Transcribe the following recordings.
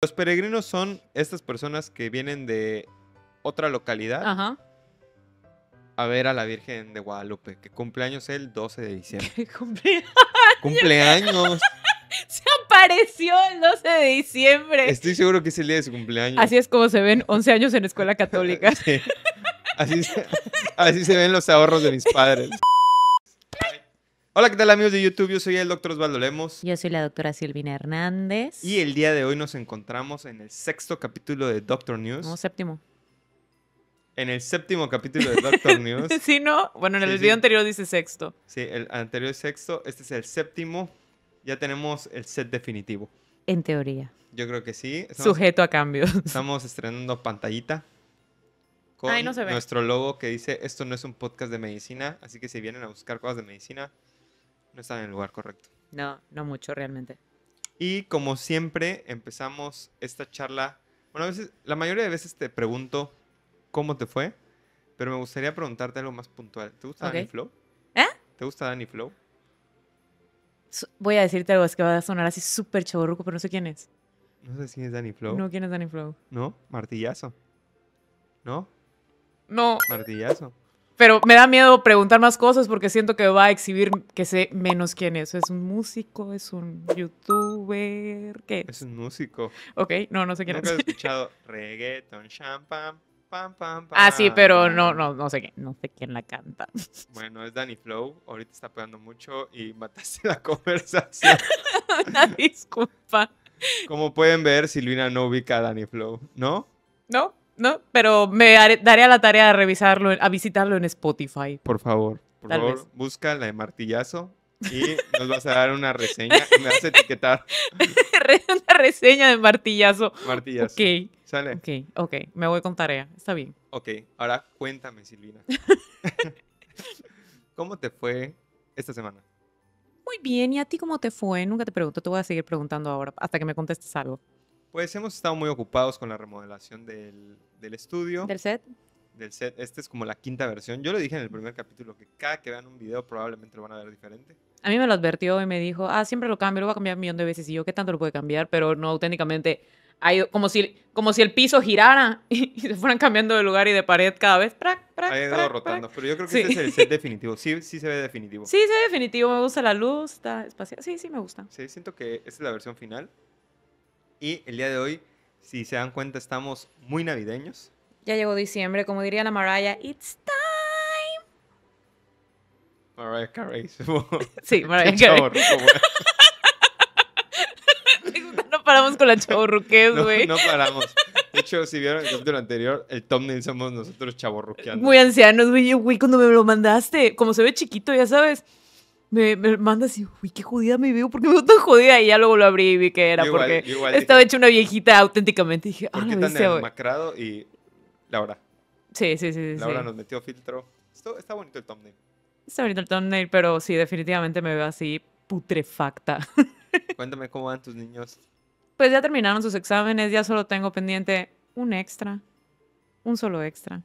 Los peregrinos son estas personas que vienen de otra localidad Ajá. a ver a la Virgen de Guadalupe, que cumpleaños el 12 de diciembre. Que cumple- ¡Cumpleaños! Se apareció el 12 de diciembre. Estoy seguro que es el día de su cumpleaños. Así es como se ven 11 años en escuela católica. Sí. Así, se, así se ven los ahorros de mis padres. Hola, ¿qué tal amigos de YouTube? Yo soy el Dr. Osvaldo Lemos. Yo soy la doctora Silvina Hernández. Y el día de hoy nos encontramos en el sexto capítulo de Doctor News. No, séptimo. En el séptimo capítulo de Doctor News. Sí, ¿no? Bueno, en el Sí, video sí. anterior dice sexto. Sí, el anterior es sexto. Este es el séptimo. Ya tenemos el set definitivo. En teoría. Yo creo que sí. Estamos, Sujeto a cambios. estamos estrenando pantallita. Con Ay, no se ve. nuestro logo que dice: Esto no es un podcast de medicina. Así que si vienen a buscar cosas de medicina, no están en el lugar correcto. No, no mucho realmente. Y como siempre, empezamos esta charla. Bueno, a veces, la mayoría de veces te pregunto cómo te fue, pero me gustaría preguntarte algo más puntual. ¿Te gusta Danny Ok. Flow? ¿Eh? ¿Te gusta Danny Flow? Voy a decirte algo, es que va a sonar así súper chaborruco, pero no sé quién es. No sé si es Danny Flow. No, ¿quién es Danny Flow? ¿No? Martillazo. ¿No? No, Martillazo. Pero me da miedo preguntar más cosas porque siento que va a exhibir que sé menos quién es. ¿Es un músico? ¿Es un youtuber? ¿Qué Es es? un músico. Ok, no, no sé quién Nunca es. he escuchado reggaeton, champán, pam, pam, pam. Ah, sí, pero no, no, no sé quién, no sé quién la canta. Bueno, es Danny Flow. Ahorita está pegando mucho y mataste la conversación. Una disculpa. Como pueden ver, Silvina no ubica a Danny Flow, ¿no? No, no, pero me haré- daré a la tarea de revisarlo, a visitarlo en Spotify. Por favor, por Tal favor, vez. busca la de martillazo y nos vas a dar una reseña y me vas a etiquetar Una reseña de martillazo. martillazo. Ok, ¿Sale? ok, ok. Me voy con tarea. Está bien. Ok, ahora cuéntame, Silvina. ¿Cómo te fue esta semana? Muy bien, ¿y a ti cómo te fue? Nunca te pregunto, te voy a seguir preguntando ahora hasta que me contestes algo. Pues hemos estado muy ocupados con la remodelación del, del estudio, ¿Del set? del set. Esta es como la quinta versión. Yo lo dije en el primer capítulo que cada que vean un video probablemente lo van a ver diferente. A mí me lo advirtió y me dijo, ah, siempre lo cambio, lo voy a cambiar un millón de veces. Y yo, ¿qué tanto lo puede cambiar? Pero no auténticamente, ha ido- como, si, como si el piso girara y se fueran cambiando de lugar y de pared cada vez. Prac, prac, ido prac, rotando, pero yo creo que Sí. este es el set definitivo. Sí, sí se ve definitivo. Sí, sí, definitivo, me gusta la luz, está espacial. Sí, sí, me gusta. Sí, siento que esta es la versión final. Y el día de hoy, si se dan cuenta, estamos muy navideños. Ya llegó diciembre, como diría la Mariah, it's time. Mariah Carey. Sí, Mariah Carey. No paramos con la chaburruquez, No, güey. no paramos. De hecho, si vieron el capítulo anterior, el thumbnail somos nosotros chaborruqueando. Muy ancianos, güey. Güey, cuando me lo mandaste, como se ve chiquito, ya sabes, me, me manda así, uy, qué jodida me veo, ¿por qué me veo tan jodida? Y ya luego lo abrí y vi que era Yo porque igual estaba dije, hecha una viejita auténticamente. Y dije, ah, ¿Por qué tan bestia, güey. demacrado? Y Laura. Sí, sí, sí, sí. Laura sí. nos metió filtro. Esto, está bonito el thumbnail. Está bonito el thumbnail, pero sí, definitivamente me veo así putrefacta. Cuéntame cómo van tus niños. Pues ya terminaron sus exámenes, ya solo tengo pendiente un extra. Un solo extra.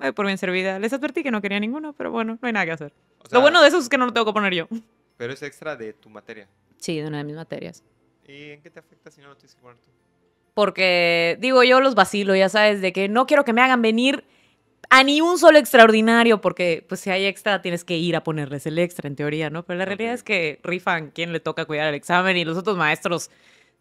Ay, por bien servida. Les advertí que no quería ninguno, pero bueno, no hay nada que hacer. O sea, Lo bueno de eso es que no lo tengo que poner yo. Pero es extra de tu materia. Sí, de una de mis materias. ¿Y en qué te afecta si no lo tienes que poner tú? Porque, digo, yo los vacilo, ya sabes, de que no quiero que me hagan venir a ni un solo extraordinario, porque pues si hay extra tienes que ir a ponerles el extra, en teoría, ¿no? Pero la realidad Ok. es que rifan quién le toca cuidar el examen y los otros maestros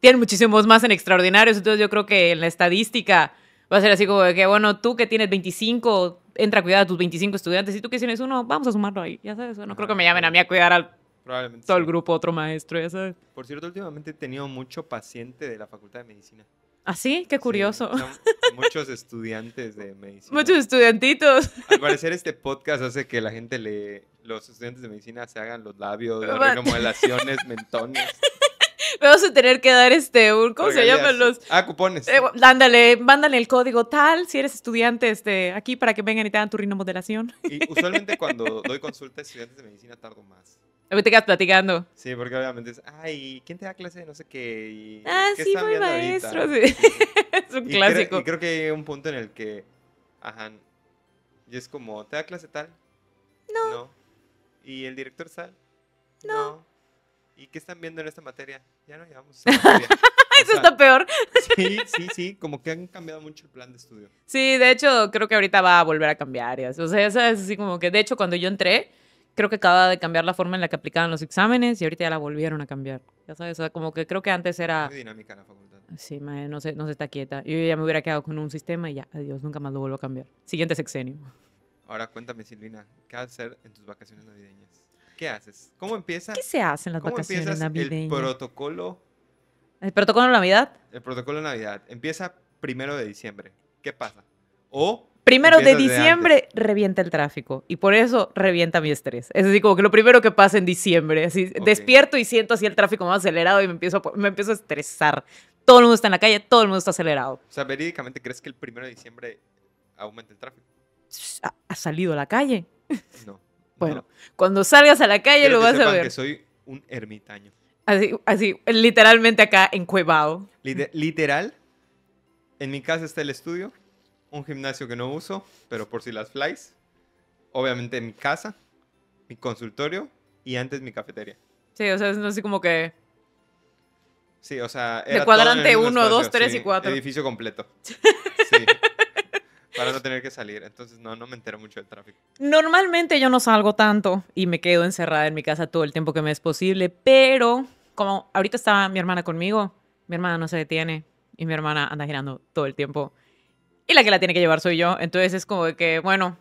tienen muchísimos más en extraordinarios, entonces yo creo que en la estadística va a ser así como de que, bueno, tú que tienes 25, entra a cuidar a tus 25 estudiantes, y tú que tienes uno, vamos a sumarlo ahí, ya sabes, no creo que me llamen a sí. mí a cuidar al Probablemente. todo sí. el grupo, otro maestro, ya sabes. Por cierto, últimamente he tenido mucho paciente de la Facultad de Medicina. Qué Sí, curioso. son muchos estudiantes de medicina. Muchos estudiantitos. Al parecer este podcast hace que la gente le, los estudiantes de medicina se hagan los labios, las remodelaciones, mentones. Vamos a tener que dar este, un, ¿cómo se llaman los? Ah, cupones. Eh, ándale, mándale el código tal, si eres estudiante, este, aquí para que vengan y te hagan tu rinomodelación. Y usualmente cuando doy consulta a estudiantes de medicina tardo más. Ahorita te quedas platicando. Sí, porque obviamente es, ay, ¿quién te da clase de no sé qué? Y, Ah, ¿qué sí, fue ahorita?" maestro. sí. es un Y creo- clásico. y creo que hay un punto en el que, ajá, y es como, ¿te da clase tal? No. ¿Y el director tal? No. ¿Y qué están viendo en esta materia? Ya no llevamos Eso está peor. Sí, sí, sí, como que han cambiado mucho el plan de estudio. Sí, de hecho, creo que ahorita va a volver a cambiar. y así. O sea, ya sabes, así como que, de hecho, cuando yo entré, creo que acababa de cambiar la forma en la que aplicaban los exámenes y ahorita ya la volvieron a cambiar. Ya sabes, o sea, como que creo que antes era, Muy dinámica la facultad. sí, mae, no se, no se está quieta. Yo ya me hubiera quedado con un sistema y ya, adiós, nunca más lo vuelvo a cambiar. Siguiente sexenio. Ahora cuéntame, Silvina, ¿qué vas a hacer en tus vacaciones navideñas? ¿Qué haces? ¿Cómo empieza? ¿Qué se hace en las ¿Cómo vacaciones empiezas el navideñas? protocolo, ¿El protocolo de Navidad? el protocolo de Navidad? Empieza primero de diciembre. ¿Qué pasa? O Primero de diciembre revienta el tráfico y por eso revienta mi estrés. Es así como que lo primero que pasa en diciembre, así Ok. despierto y siento así el tráfico más acelerado y me empiezo, a me empiezo a estresar. Todo el mundo está en la calle, todo el mundo está acelerado. O sea, verídicamente crees que el primero de diciembre aumenta el tráfico. Ha, ha salido a la calle. No. Bueno, no. Cuando salgas a la calle Quiero lo vas a ver. que soy un ermitaño. Así, así, literalmente acá encuevado. Lite- literal, en mi casa está el estudio, un gimnasio que no uso, pero por si las flies. Obviamente mi casa, mi consultorio y antes mi cafetería. Sí, o sea, es así como que Sí, o sea, De era en el cuadrante mismo uno, dos, espacio, tres sí, y cuatro. Edificio completo. Sí. Para no tener que salir. Entonces, no, no me entero mucho del tráfico. Normalmente yo no salgo tanto y me quedo encerrada en mi casa todo el tiempo que me es posible, pero como ahorita está mi hermana conmigo, mi hermana no se detiene y mi hermana anda girando todo el tiempo y la que la tiene que llevar soy yo, entonces es como que, bueno,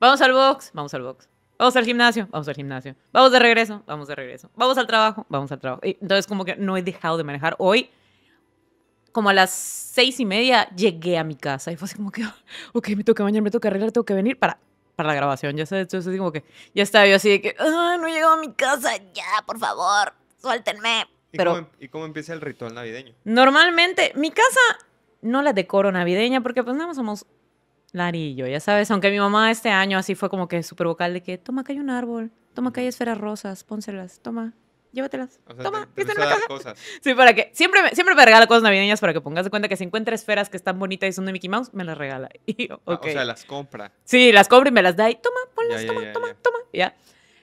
vamos al box, vamos al box. Vamos al gimnasio, vamos al gimnasio. Vamos de regreso, vamos de regreso. Vamos al trabajo, vamos al trabajo. Y entonces como que no he dejado de manejar. Hoy, como a las seis y media, llegué a mi casa y fue así como que, ok, me tengo que bañar, me tengo que arreglar, tengo que venir para, para la grabación. Ya sabes, entonces así como que ya estaba yo así de que, "Ah, no he llegado a mi casa, ya, por favor, suéltenme. ¿Y, Pero cómo, em- ¿Y cómo empieza el ritual navideño? normalmente mi casa no la decoro navideña porque pues nada más somos Lari y yo, ya sabes, aunque mi mamá este año así fue como que súper vocal de que, toma, acá hay un árbol, toma, acá hay esferas rosas, pónselas, toma, llévatelas, O sea, toma, te, te está en empezó a una dar caja. cosas. Sí, para que siempre me, siempre me regala cosas navideñas para que pongas de cuenta que si encuentra esferas que están bonitas y son de Mickey Mouse, me las regala. Y yo, Ah. O sea, las compra. Sí, las compro y me las da y toma, ponlas, Ya, toma, ya, toma, ya. toma, ya.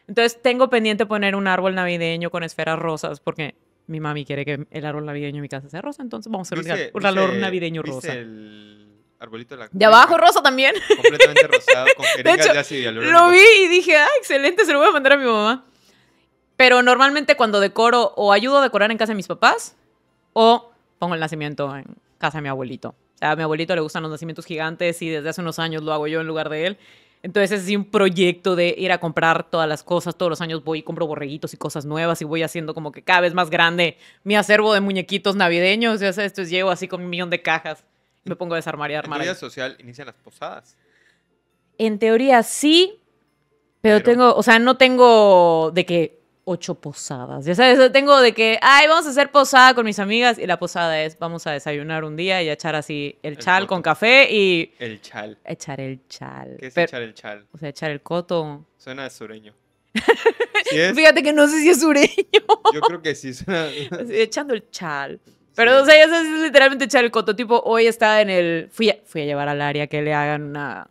Entonces tengo pendiente poner un árbol navideño con esferas rosas porque mi mami quiere que el árbol navideño en mi casa sea rosa, entonces vamos a hacer un, ¿Viste- un árbol navideño viste rosa. el arbolito de la De abajo rosa también. Completamente rosado, con jeringas hecho, de ácido hialurónico. Lo vi y dije, ah, excelente, se lo voy a mandar a mi mamá. Pero normalmente cuando decoro o ayudo a decorar en casa de mis papás o pongo el nacimiento en casa de mi abuelito. O sea, a mi abuelito le gustan los nacimientos gigantes y desde hace unos años lo hago yo en lugar de él. Entonces es así un proyecto de ir a comprar todas las cosas. Todos los años voy y compro borreguitos y cosas nuevas y voy haciendo como que cada vez más grande mi acervo de muñequitos navideños. Ya sabes, entonces llevo así con un millón de cajas. Me pongo a desarmar y En armar. ahí. vida social inician las posadas. En teoría sí, pero, Pero- tengo, o sea, no tengo de que ocho posadas. Ya sabes, tengo de que, ay, vamos a hacer posada con mis amigas y la posada es, vamos a desayunar un día y a echar así el El chal coto. con café y El chal. echar el chal. ¿Qué es Pero- echar el chal? O sea, echar el coto. Suena a sureño. ¿Sí es? Fíjate que no sé si es sureño, Yo creo que sí suena. echando el chal. Pero, Sí. o sea, ya sabes, es literalmente echar el coto. Tipo, hoy está en el... Fui a, fui a llevar al área que le hagan una...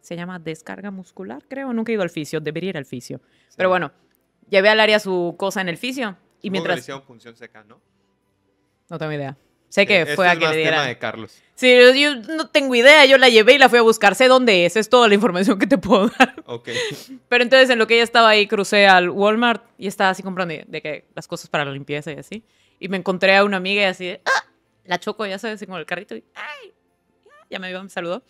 Se llama descarga muscular, creo. Nunca he ido al fisio. Debería ir al fisio. Pero bueno, llevé al área su cosa en el fisio. Y que le mientras... hicieron función seca, ¿no? No tengo idea. Sé que Eh, fue esto a es que más le tema dieran... de Carlos. Sí, yo, no tengo idea. Yo la llevé y la fui a buscar. Sé dónde es. Es toda la información que te puedo dar. Ok. Pero entonces en lo que ella estaba ahí, crucé al Walmart y estaba así comprando de, que las cosas para la limpieza y así. Y me encontré a una amiga y así, de, ¡ah! La choco, ya sabes, con el carrito y, ¡ay! Ya me vio, me saludó.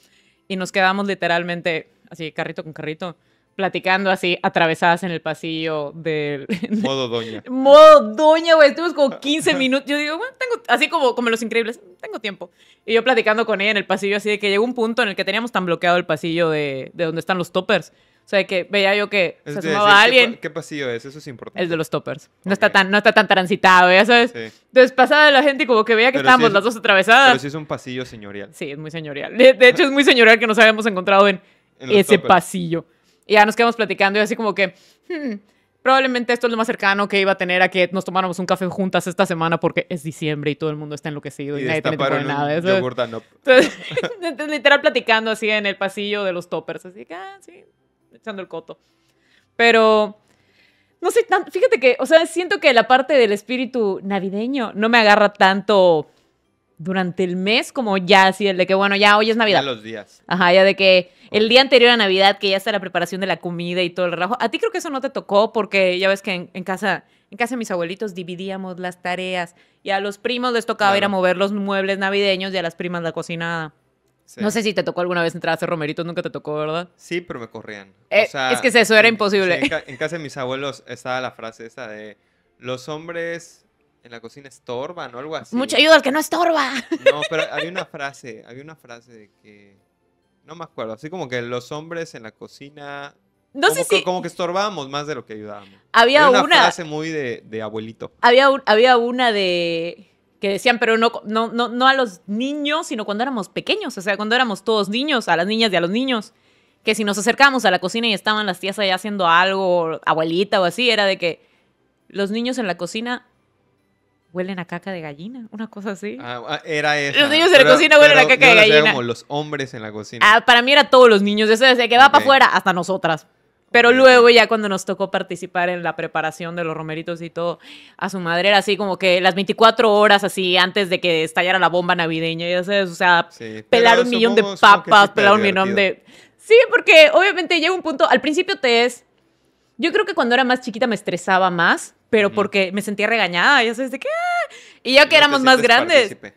Y nos quedamos literalmente así, carrito con carrito, platicando así, atravesadas en el pasillo del... Modo doña. Modo doña, güey. Estuvimos como 15 minutos. Yo digo, bueno, tengo, así como, como los increíbles, tengo tiempo. Y yo platicando con ella en el pasillo, así de que llegó un punto en el que teníamos tan bloqueado el pasillo de, de donde están los toppers. O sea, que veía yo que Es se asomaba decir, ¿qué alguien. pa- ¿Qué pasillo es? Eso es importante. El de los toppers. No, Ok. está tan, no está tan transitado, ya sabes. Sí. Entonces pasaba la gente y como que veía que Pero estábamos sí es- las dos Pero atravesadas. sí es un pasillo señorial. Sí, es muy señorial. De, de hecho, es muy señorial que nos habíamos encontrado en, En ese toppers. pasillo. Y ya nos quedamos platicando y así como que, hmm, probablemente esto es lo más cercano que iba a tener a que nos tomáramos un café juntas esta semana porque es diciembre y todo el mundo está enloquecido y, Y nadie tiene tiempo de nada. entonces, literal platicando así en el pasillo de los toppers. Así que, ah, sí, echando el coto. Pero no sé, fíjate que, o sea, siento que la parte del espíritu navideño no me agarra tanto durante el mes como ya así, el de que, bueno, ya hoy es Ya Navidad. los días. Ajá, ya de que el día anterior a Navidad, que ya está la preparación de la comida y todo el relajo. A ti creo que eso no te tocó porque ya ves que en, en casa, en casa de mis abuelitos dividíamos las tareas y a los primos les tocaba ir a mover los muebles navideños y a las primas la cocinada. Sí. No sé si te tocó alguna vez entrar a hacer romeritos, nunca te tocó, ¿verdad? Sí, pero me corrían. Eh, es que es eso, era imposible. sí, en, ca- en casa de mis abuelos estaba la frase esa de los hombres en la cocina estorban o algo así. Mucha ayuda al que no estorba. No, pero había una frase, había una frase de que no me acuerdo, así como que los hombres en la cocina No como, sé si como que estorbábamos más de lo que ayudábamos. había Era una, una, frase muy de, de abuelito. había, un- había una de que decían, pero no, no, no, no a los niños, sino cuando éramos pequeños, o sea, cuando éramos todos niños, a las niñas y a los niños, que si nos acercábamos a la cocina y estaban las tías allá haciendo algo, abuelita o así, era de que los niños en la cocina huelen a caca de gallina, una cosa así. Ah, ah, era esa. Los niños en la cocina huelen a caca yo de gallina. como los hombres en la cocina. Ah, para mí era todos los niños, eso desde que va para Ok. afuera hasta nosotras. Pero Ok, ok. luego ya cuando nos tocó participar en la preparación de los romeritos y todo, a su madre era así como que las 24 horas así antes de que estallara la bomba navideña, ya sabes, o sea, Sí, pelar un millón de papas, pelar un millón de... Sí, porque obviamente llega un punto, al principio te es... Yo creo que cuando era más chiquita me estresaba más, pero porque me sentía regañada, ya sabes, de que... "Ah". Y ya que No éramos más grandes, partícipe.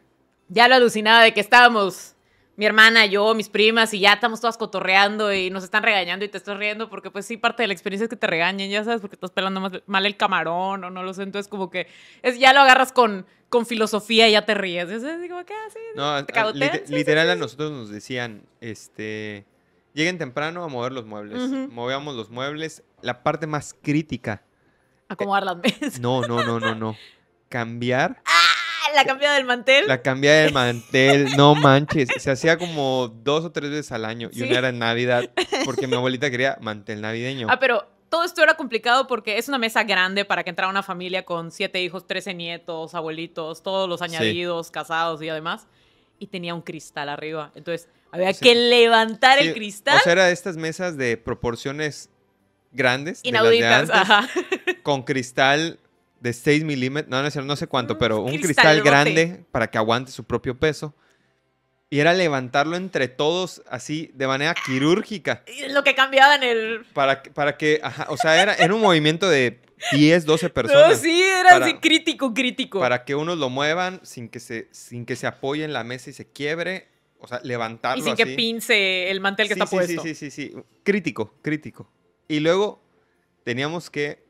ya lo alucinaba de que estábamos mi hermana, yo, mis primas y ya estamos todas cotorreando y nos están regañando y te estás riendo porque pues sí, parte de la experiencia es que te regañen, ya sabes, porque estás pelando más- mal el camarón o no lo sé, entonces como que es, ya lo agarras con, con filosofía y ya te ríes, ya sabes, digo, ¿qué así? No, a- ¿Te a- Sí, literal a nosotros nos decían, este, lleguen temprano a mover los muebles. Movíamos los muebles. La parte más crítica. Acomodar las mesas. No, no, no, no, no. Cambiar ¡Ah! La cambiada del mantel. la cambiada del mantel. No manches. Se hacía como dos o tres veces al año. Y Sí. una era en Navidad. Porque mi abuelita quería mantel navideño. Ah, pero todo esto era complicado porque es una mesa grande para que entrara una familia con siete hijos, trece nietos, abuelitos, todos los añadidos, casados y además. Y tenía un cristal arriba. Entonces, había que levantar Sí, el cristal. O sea, era de estas mesas de proporciones grandes. de las de inauditas. antes, Ajá. con cristal de 6 milímetros, no, no, sé- no sé cuánto, Mm, pero un cristal grande para que aguante su propio peso. Y era levantarlo entre todos así de manera quirúrgica. Lo que cambiaba en el. Para, que- para que, ajá, o sea, era, era un movimiento de 10, 12 No, personas. sí, era Para- así crítico, crítico. Para que unos lo muevan sin que, se, sin que se apoye en la mesa y se quiebre. O sea, levantarlo y sin que pince el mantel que Sí, está sí, puesto. Sí, sí, sí, sí. Crítico, crítico. Y luego teníamos que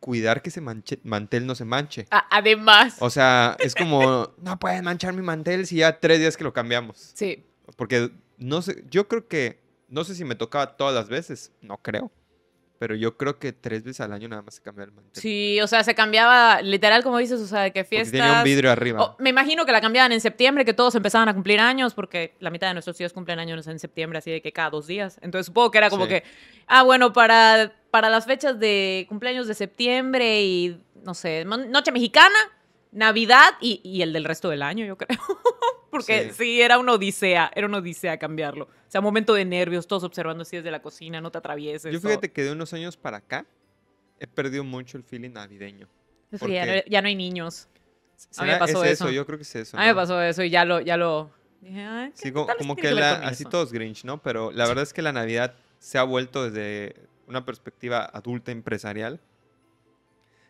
cuidar que ese manche- mantel no se manche. Ah, además. O sea, es como, no puedes manchar mi mantel si ya tres días que lo cambiamos. Sí. Porque no sé, yo creo que, no sé si me tocaba todas las veces, no creo. Pero yo creo que tres veces al año nada más se cambia el mantel. Sí, o sea, se cambiaba literal, como dices, o sea, de que Porque fiestas. tenía un vidrio arriba. Oh, me imagino que la cambiaban en septiembre, que todos empezaban a cumplir años, porque la mitad de nuestros tíos cumplen años en septiembre, así de que cada dos días. Entonces supongo que era como Sí. que, ah, bueno, para, para las fechas de cumpleaños de septiembre y, no sé, Noche Mexicana, Navidad y, y el del resto del año, yo creo. porque Sí. sí. era una odisea, era una odisea cambiarlo. O sea, momento de nervios, todos observando así desde la cocina, no te atravieses. yo todo. fíjate que de unos años para acá he perdido mucho el feeling navideño. Es ¿por que ya, no, ya no hay niños. A mí me ¿Será- pasó es eso. Yo creo que es eso. A mí me ¿no? pasó eso y ya lo, ya lo. Dije, "Ay, ¿qué Sí, como, como que la, así eso?". todos Grinch, ¿no? Pero la verdad es que la Navidad se ha vuelto desde una perspectiva adulta empresarial.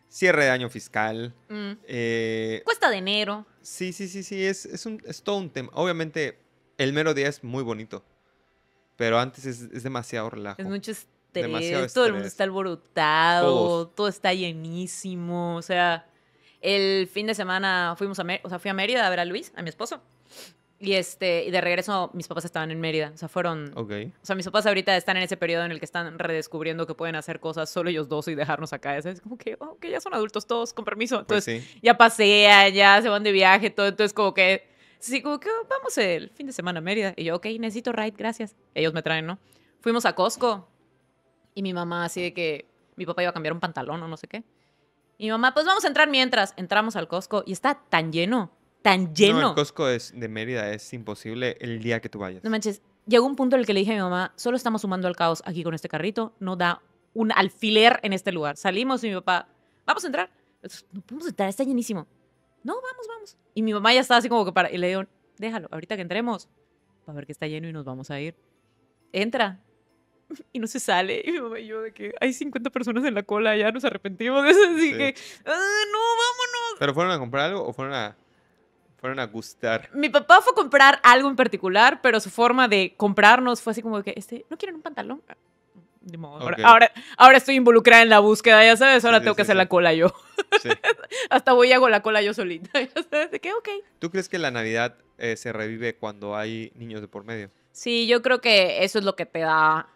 Cierre de año fiscal. Mm. eh, Cuesta de enero. sí, sí, sí, sí, es, es, un, es todo un tema. Obviamente, el mero día es muy bonito. Pero antes es, es demasiado relajo. Es mucho Demasiado estrés. Todo el mundo estrés. está alborotado. Todos. Todo está llenísimo. O sea, el fin de semana fuimos a. O sea, fui a Mérida a ver a Luis, a mi esposo. Y este, y de regreso mis papás estaban en Mérida. O sea, fueron. Ok. O sea, mis papás ahorita están en ese periodo en el que están redescubriendo que pueden hacer cosas solo ellos dos y dejarnos acá. Es como que, oh, que ya son adultos todos, con permiso. Pues Entonces, sí. ya pasean, ya se van de viaje, todo. Entonces, como que, sí, como que "Oh, vamos el fin de semana a Mérida. Y yo, ok, necesito ride, gracias. Ellos me traen, ¿no? Fuimos a Costco y mi mamá, así de que mi papá iba a cambiar un pantalón o no sé qué. Y mi mamá, pues vamos a entrar mientras. Entramos al Costco y está tan lleno, tan No, lleno. el Costco es, de Mérida es imposible el día que tú vayas. No manches, llegó un punto en el que le dije a mi mamá, solo estamos sumando al caos aquí con este carrito, no da un alfiler en este lugar. Salimos y mi papá, vamos a entrar. No podemos entrar, está llenísimo. No, vamos, vamos. Y mi mamá ya estaba así como que para. Y le digo, déjalo, ahorita que entremos, va a ver que está lleno y nos vamos a ir. Entra. Y no se sale. Y mi mamá y yo, de que hay 50 personas en la cola, ya nos arrepentimos de eso. Así Sí. que, "Ah, no, vámonos. ¿Pero fueron a comprar algo o fueron a, fueron a gustar? Mi papá fue a comprar algo en particular, pero su forma de comprarnos fue así como que, este, ¿no quieren un pantalón? Ah, modo, ahora, ahora, ahora estoy involucrada en la búsqueda, ya sabes, ahora Sí, tengo sí, que hacer sí. la cola yo. Hasta voy y hago la cola yo solita. Ya sabes, de que, ok. ¿Tú crees que la Navidad eh, se revive cuando hay niños de por medio? Sí, yo creo que eso es lo que te da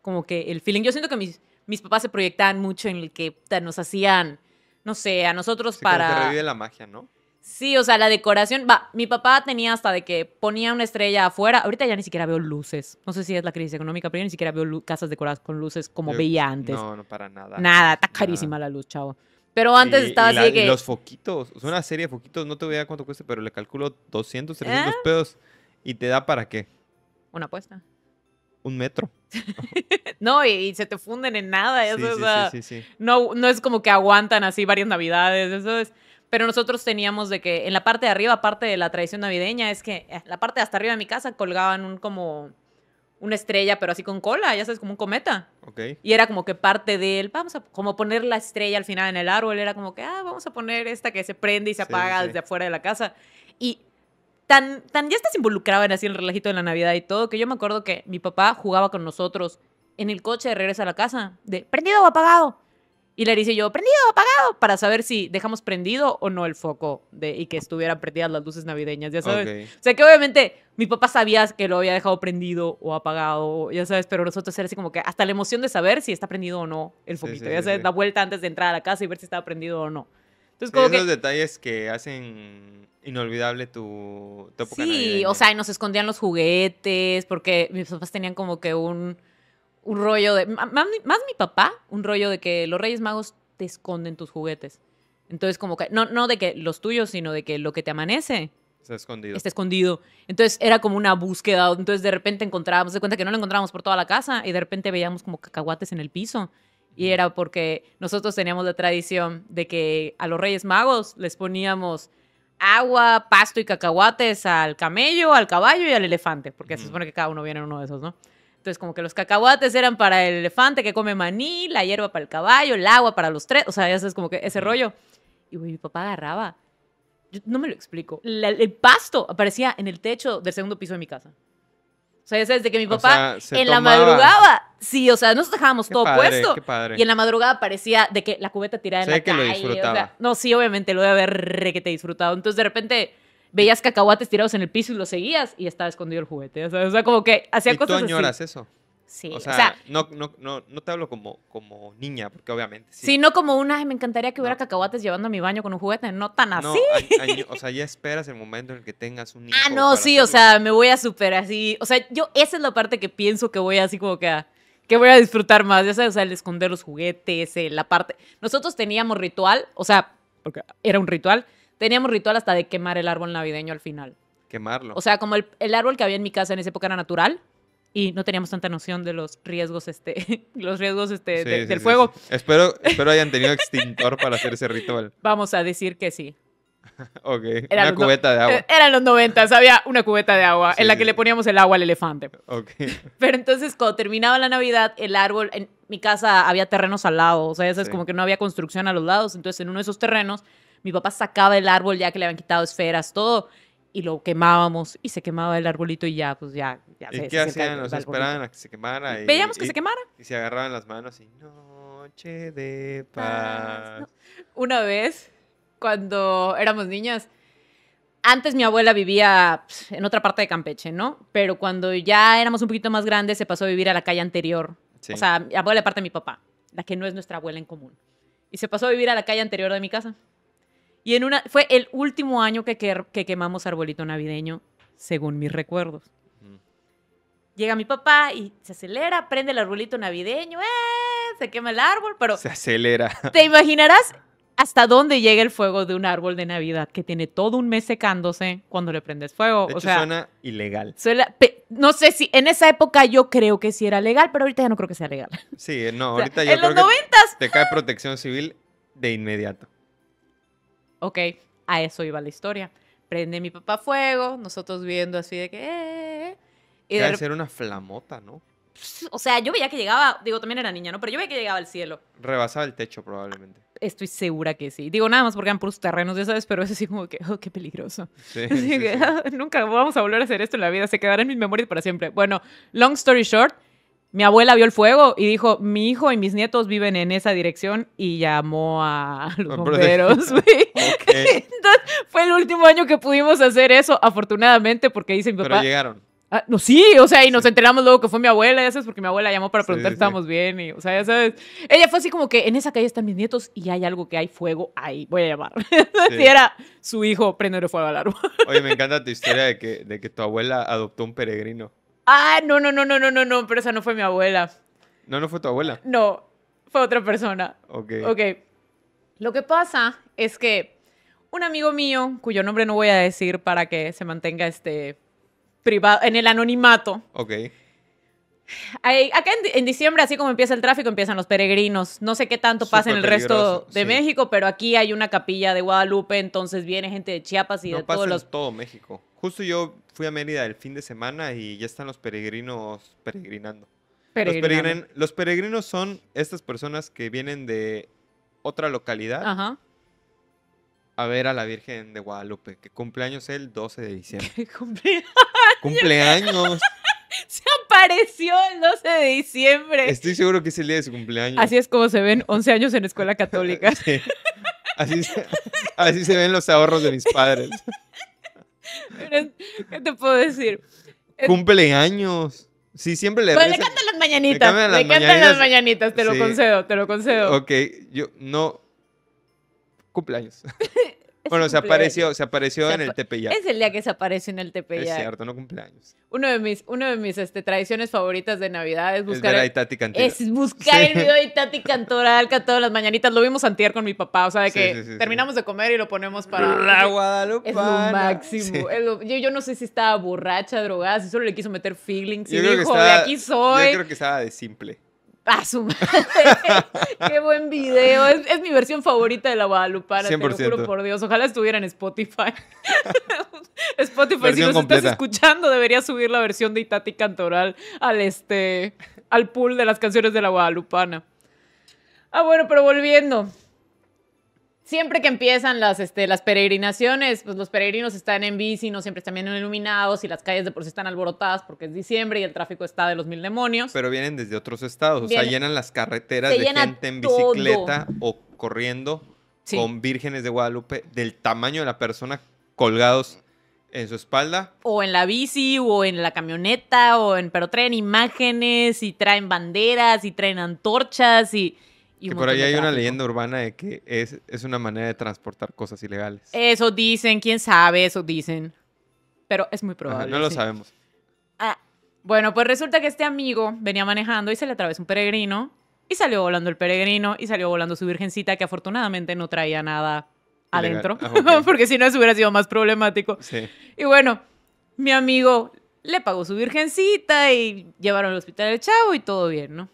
como que el feeling. Yo siento que mis, mis papás se proyectaban mucho en el que nos hacían, no sé, a nosotros Sí, como que para... revive la magia, ¿no? Sí, o sea, la decoración. Va, mi papá tenía hasta de que ponía una estrella afuera. Ahorita ya ni siquiera veo luces. No sé si es la crisis económica, pero yo ni siquiera veo casas decoradas con luces como Yo- veía antes. No, no para nada. Nada, está Nada. carísima la luz, chavo. Pero antes Y- estaba y la- así que. los foquitos, sea, una serie de foquitos, no te voy a dar cuánto cuesta, pero le calculo 200, 300 ¿Eh? pesos. ¿Y te da para qué? Una apuesta. Un metro. No, y, y se te funden en nada. Sí, Eso, sí, o sí, sea, sí, sí. No, no es como que aguantan así varias navidades, eso es. Pero nosotros teníamos de que en la parte de arriba, aparte de la tradición navideña, es que eh, la parte de hasta arriba de mi casa colgaban un como una estrella, pero así con cola, ya sabes, como un cometa. Ok. Y era como que parte de él, vamos a como poner la estrella al final en el árbol, era como que, ah, vamos a poner esta que se prende y se Sí, apaga sí. desde afuera de la casa. Y tan, tan ya estás involucrado en así el relajito de la Navidad y todo, que yo me acuerdo que mi papá jugaba con nosotros en el coche de regreso a la casa, de prendido o apagado. Y le dice yo, prendido apagado, para saber si dejamos prendido o no el foco de, y que estuvieran prendidas las luces navideñas, ya sabes. O sea que obviamente mi papá sabía que lo había dejado prendido o apagado, ya sabes, pero nosotros era así como que hasta la emoción de saber si está prendido o no el foquito, sí, ya sabes, sí. la vuelta antes de entrar a la casa y ver si estaba prendido o no. Entonces Sí, como esos que... detalles que hacen inolvidable tu, tu época Sí, navideña. o sea, y nos escondían los juguetes, porque mis papás tenían como que un, un rollo de... Más, mi- más mi papá, un rollo de que los Reyes Magos te esconden tus juguetes. Entonces como que, no, no de que los tuyos, sino de que lo que te amanece Está escondido. está escondido. Entonces era como una búsqueda. Entonces de repente encontrábamos, de cuenta que no lo encontrábamos por toda la casa y de repente veíamos como cacahuates en el piso. Y era porque nosotros teníamos la tradición de que a los Reyes Magos les poníamos agua, pasto y cacahuates al camello, al caballo y al elefante, porque se supone que cada uno viene en uno de esos, ¿no? Entonces, como que los cacahuates eran para el elefante que come maní, la hierba para el caballo, el agua para los tres, o sea, ya sabes, como que ese rollo. Y, güey, mi papá agarraba. Yo no me lo explico. La- el pasto aparecía en el techo del segundo piso de mi casa. O sea, ya sabes, de que mi O papá sea, se en la tomaba- madrugada, sí, o sea, nosotros dejábamos Qué todo padre, puesto. Qué padre. Y en la madrugada parecía de que la cubeta tirada en Se ve la que lo calle. o sea, disfrutaba. no, sí, obviamente lo debe haber re que te disfrutado. Entonces, de repente, veías cacahuates tirados en el piso y los seguías y estaba escondido el juguete. O sea, o sea, como que hacía ¿Y tú cosas añoras así. eso? Sí, O o sea, sea, no, no, no, no te hablo como, como niña, porque obviamente sí. sí, no como una, "Ay, me encantaría que hubiera No. cacahuates llevando a mi baño con un juguete. No tan No, así. a- año- o sea, ya esperas el momento en el que tengas un hijo. Ah, no, sí, o hacerlo. sea, me voy a super así. O sea, yo, esa es la parte que pienso que voy así como que a, que voy a disfrutar más. Ya sabes, o sea, el esconder los juguetes, eh, la parte. Nosotros teníamos ritual, o sea, porque era un ritual, teníamos ritual hasta de quemar el árbol navideño al final. Quemarlo. O sea, como el, el árbol que había en mi casa en esa época era natural y no teníamos tanta noción de los riesgos, este, los riesgos, este, Sí, de- sí, del sí, fuego. Espero, espero hayan tenido extintor para hacer ese ritual. Vamos a decir que sí. Ok. Era Una no- cubeta de agua. Eran los noventas, había una cubeta de agua en la que le poníamos el agua al elefante. Ok. Pero entonces, cuando terminaba la Navidad, el árbol, en mi casa había terrenos al lado, o sea, eso es como que no había construcción a los lados. Entonces, en uno de esos terrenos, mi papá sacaba el árbol ya que le habían quitado esferas, todo, y lo quemábamos, y se quemaba el arbolito, y ya, pues ya. ya ¿Y se- qué se hacían? esperaban a que se quemara. Y, Veíamos que y- se quemara. Y se agarraban las manos y noche de Paz. Una vez, cuando éramos niñas, antes mi abuela vivía pf, en otra parte de Campeche, ¿no? Pero cuando ya éramos un poquito más grandes, se pasó a vivir a la calle anterior. Sí. O sea, mi abuela de parte de mi papá, la que no es nuestra abuela en común. Y se pasó a vivir a la calle anterior de mi casa. Y en una, fue el último año que, que, que quemamos arbolito navideño, según mis recuerdos. Llega mi papá y se acelera, prende el arbolito navideño, ¡eh! se quema el árbol, pero Se acelera. ¿Te imaginarás hasta dónde llega el fuego de un árbol de Navidad que tiene todo un mes secándose cuando le prendes fuego? De o hecho, sea, suena ilegal. suena- no sé si en esa época yo creo que sí era legal, pero ahorita ya no creo que sea legal. Sí, no, O sea, ahorita yo en creo los que noventas. te cae protección civil de inmediato. Ok, a eso iba la historia. Prende mi papá fuego, nosotros viendo así de que... eh, y de ser una flamota, ¿no? o sea, yo veía que llegaba, digo, también era niña, ¿no? Pero yo veía que llegaba al cielo. Rebasaba el techo probablemente. Estoy segura que sí. Digo, nada más porque eran puros terrenos, ya sabes, pero es así como que, oh, qué peligroso. Sí, Así sí, que, sí. "Ah, nunca vamos a volver a hacer esto en la vida, se quedará en mis memorias para siempre. Bueno, long story short, mi abuela vio el fuego y dijo, mi hijo y mis nietos viven en esa dirección y llamó a los A bomberos. Entonces, fue el último año que pudimos hacer eso, afortunadamente, porque dice mi pero papá... llegaron. "Ah, no, sí, o sea, y nos enteramos luego que fue mi abuela, ya sabes, porque mi abuela llamó para preguntar sí, si estábamos bien, y, o sea, ya sabes. Ella fue así como que en esa calle están mis nietos y hay algo que hay fuego ahí, voy a llamar. Si era su hijo prender fuego al árbol. Oye, me encanta tu historia de que, de que tu abuela adoptó un peregrino. Ah, no, no, no, no, no, no, no, pero esa no fue mi abuela. No, no fue tu abuela. No, fue otra persona. Ok. Ok. Lo que pasa es que un amigo mío, cuyo nombre no voy a decir para que se mantenga este privado, en el anonimato, Ok. Acá en, en diciembre, así como empieza el tráfico, empiezan los peregrinos. No sé qué tanto pasa en el resto de sí. México, pero aquí hay una capilla de Guadalupe, entonces viene gente de Chiapas y no de pasa todos en los... todo México. Justo yo fui a Mérida el fin de semana y ya están los peregrinos peregrinando. Los, peregrinando. peregrin- los peregrinos son estas personas que vienen de otra localidad Ajá. a ver a la Virgen de Guadalupe, que cumpleaños el 12 de diciembre. Cumple- ¡Cumpleaños! Se apareció el 12 de diciembre. Estoy seguro que es el día de su cumpleaños. Así es como se ven 11 años en escuela católica. Sí. Así, se, así se ven los ahorros de mis padres. Pero, ¿Qué te puedo decir? Es- ¡Cumpleaños! Sí, siempre le Bueno, le cantan las mañanitas. las Le cantan mañanitas. las mañanitas, te lo concedo, te lo concedo. Ok, yo no. Cumpleaños. Es Bueno, se apareció, se apareció Se en el Tepeyac. Es el día que se apareció en el Es Tepeyac. cierto, no cumpleaños. Uno de mis, uno de mis este, tradiciones favoritas de Navidad es Es buscar, Itati es buscar Sí. el video de Tati Cantoral cantando las mañanitas. Lo vimos antier con mi papá, o sea, de que sí, sí, sí. terminamos de comer y lo ponemos para... La Guadalupe. Es lo máximo. es lo- yo, yo no sé si estaba borracha, drogada, si solo le quiso meter feelings y Yo dijo, de aquí soy. Yo creo que estaba de simple. ¡A su madre! ¡Qué buen video! Es, es mi versión favorita de la Guadalupana, te lo 100%. juro por Dios. Ojalá estuviera en Spotify. Spotify, Versión si nos completa. estás escuchando, deberías subir la versión de Itati Cantoral al, este, al pool de las canciones de la Guadalupana. Ah, bueno, pero volviendo. Siempre que empiezan las, este, las peregrinaciones, pues los peregrinos están en bici, no siempre están bien iluminados y las calles de por sí están alborotadas porque es diciembre y el tráfico está de los mil demonios. Pero vienen desde otros estados. O sea, llenan las carreteras de gente en todo. bicicleta o corriendo Sí. con vírgenes de Guadalupe del tamaño de la persona colgados en su espalda. o en la bici o en la camioneta o en pero traen imágenes y traen banderas y traen antorchas y, y Que por ahí hay una leyenda urbana de que es, es una manera de transportar cosas ilegales. Eso dicen, quién sabe, eso dicen. Pero es muy Ajá, probable. no lo sí. sabemos. Ah, bueno, pues resulta que este amigo venía manejando y se le atravesó un peregrino y salió volando el peregrino y salió volando su virgencita que afortunadamente no traía nada Ilegal. adentro, Ah, ok. porque si no eso hubiera sido más problemático. Sí. Y bueno, mi amigo le pagó su virgencita y llevaron al hospital del chavo y todo bien, ¿no?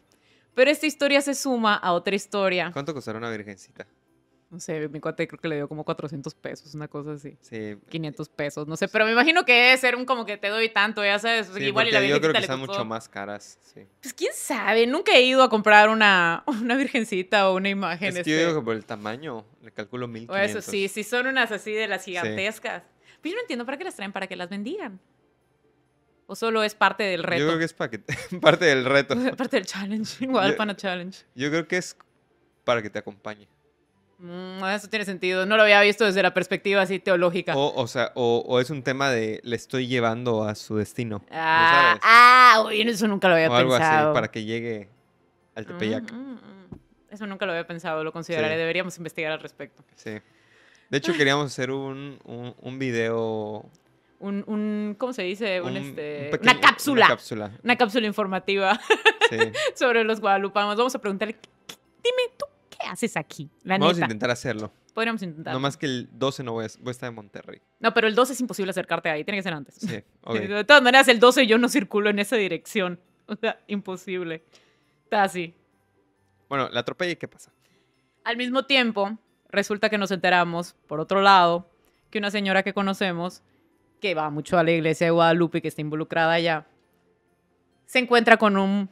Pero esta historia se suma a otra historia. ¿Cuánto costará una virgencita? No sé, mi cuate creo que le dio como 400 pesos, una cosa así. Sí. 500 pesos, no sé, pero me imagino que debe ser un como que te doy tanto, ya sabes, Sí, igual y la yo creo que están mucho más caras. Sí. Pues quién sabe, nunca he ido a comprar una, una virgencita o una imagen. Es que este, yo digo que por el tamaño le calculo o 1500. eso sí, si son unas así de las gigantescas. Pero yo no entiendo para qué las traen, para que las bendigan. O solo es parte del Yo reto. creo que es pa' que- parte del reto. Parte del challenge, Guadalupana Challenge. Yo creo que es para que te acompañe. Mm, eso tiene sentido. No lo había visto desde la perspectiva así teológica. O, o sea, o, o es un tema de le estoy llevando a su destino. ¿ya ah, sabes? ah, uy, eso nunca lo había o algo pensado. así para que llegue al Tepeyac. Mm, mm, mm. Eso nunca lo había pensado, lo consideraré. Sí. Deberíamos investigar al respecto. Sí. De hecho, queríamos hacer un, un, un video. Un, un ¿cómo se dice? Un, un- este, pequeño- una cápsula. Una cápsula. Una cápsula informativa Sí. sobre los guadalupanos. Vamos a preguntarle, "¿Qué- qué- dime, ¿tú qué haces aquí? La Vamos a intentar hacerlo. podríamos intentar. No más que el 12 no voy a, voy a estar en Monterrey. No, pero el 12 es imposible acercarte ahí, tiene que ser antes. Sí, ok. De todas maneras, el 12 yo no circulo en esa dirección. O sea, imposible. Está así. Bueno, la atropella y ¿qué pasa? Al mismo tiempo, resulta que nos enteramos, por otro lado, que una señora que conocemos, que va mucho a la iglesia de Guadalupe que está involucrada allá, se encuentra con un,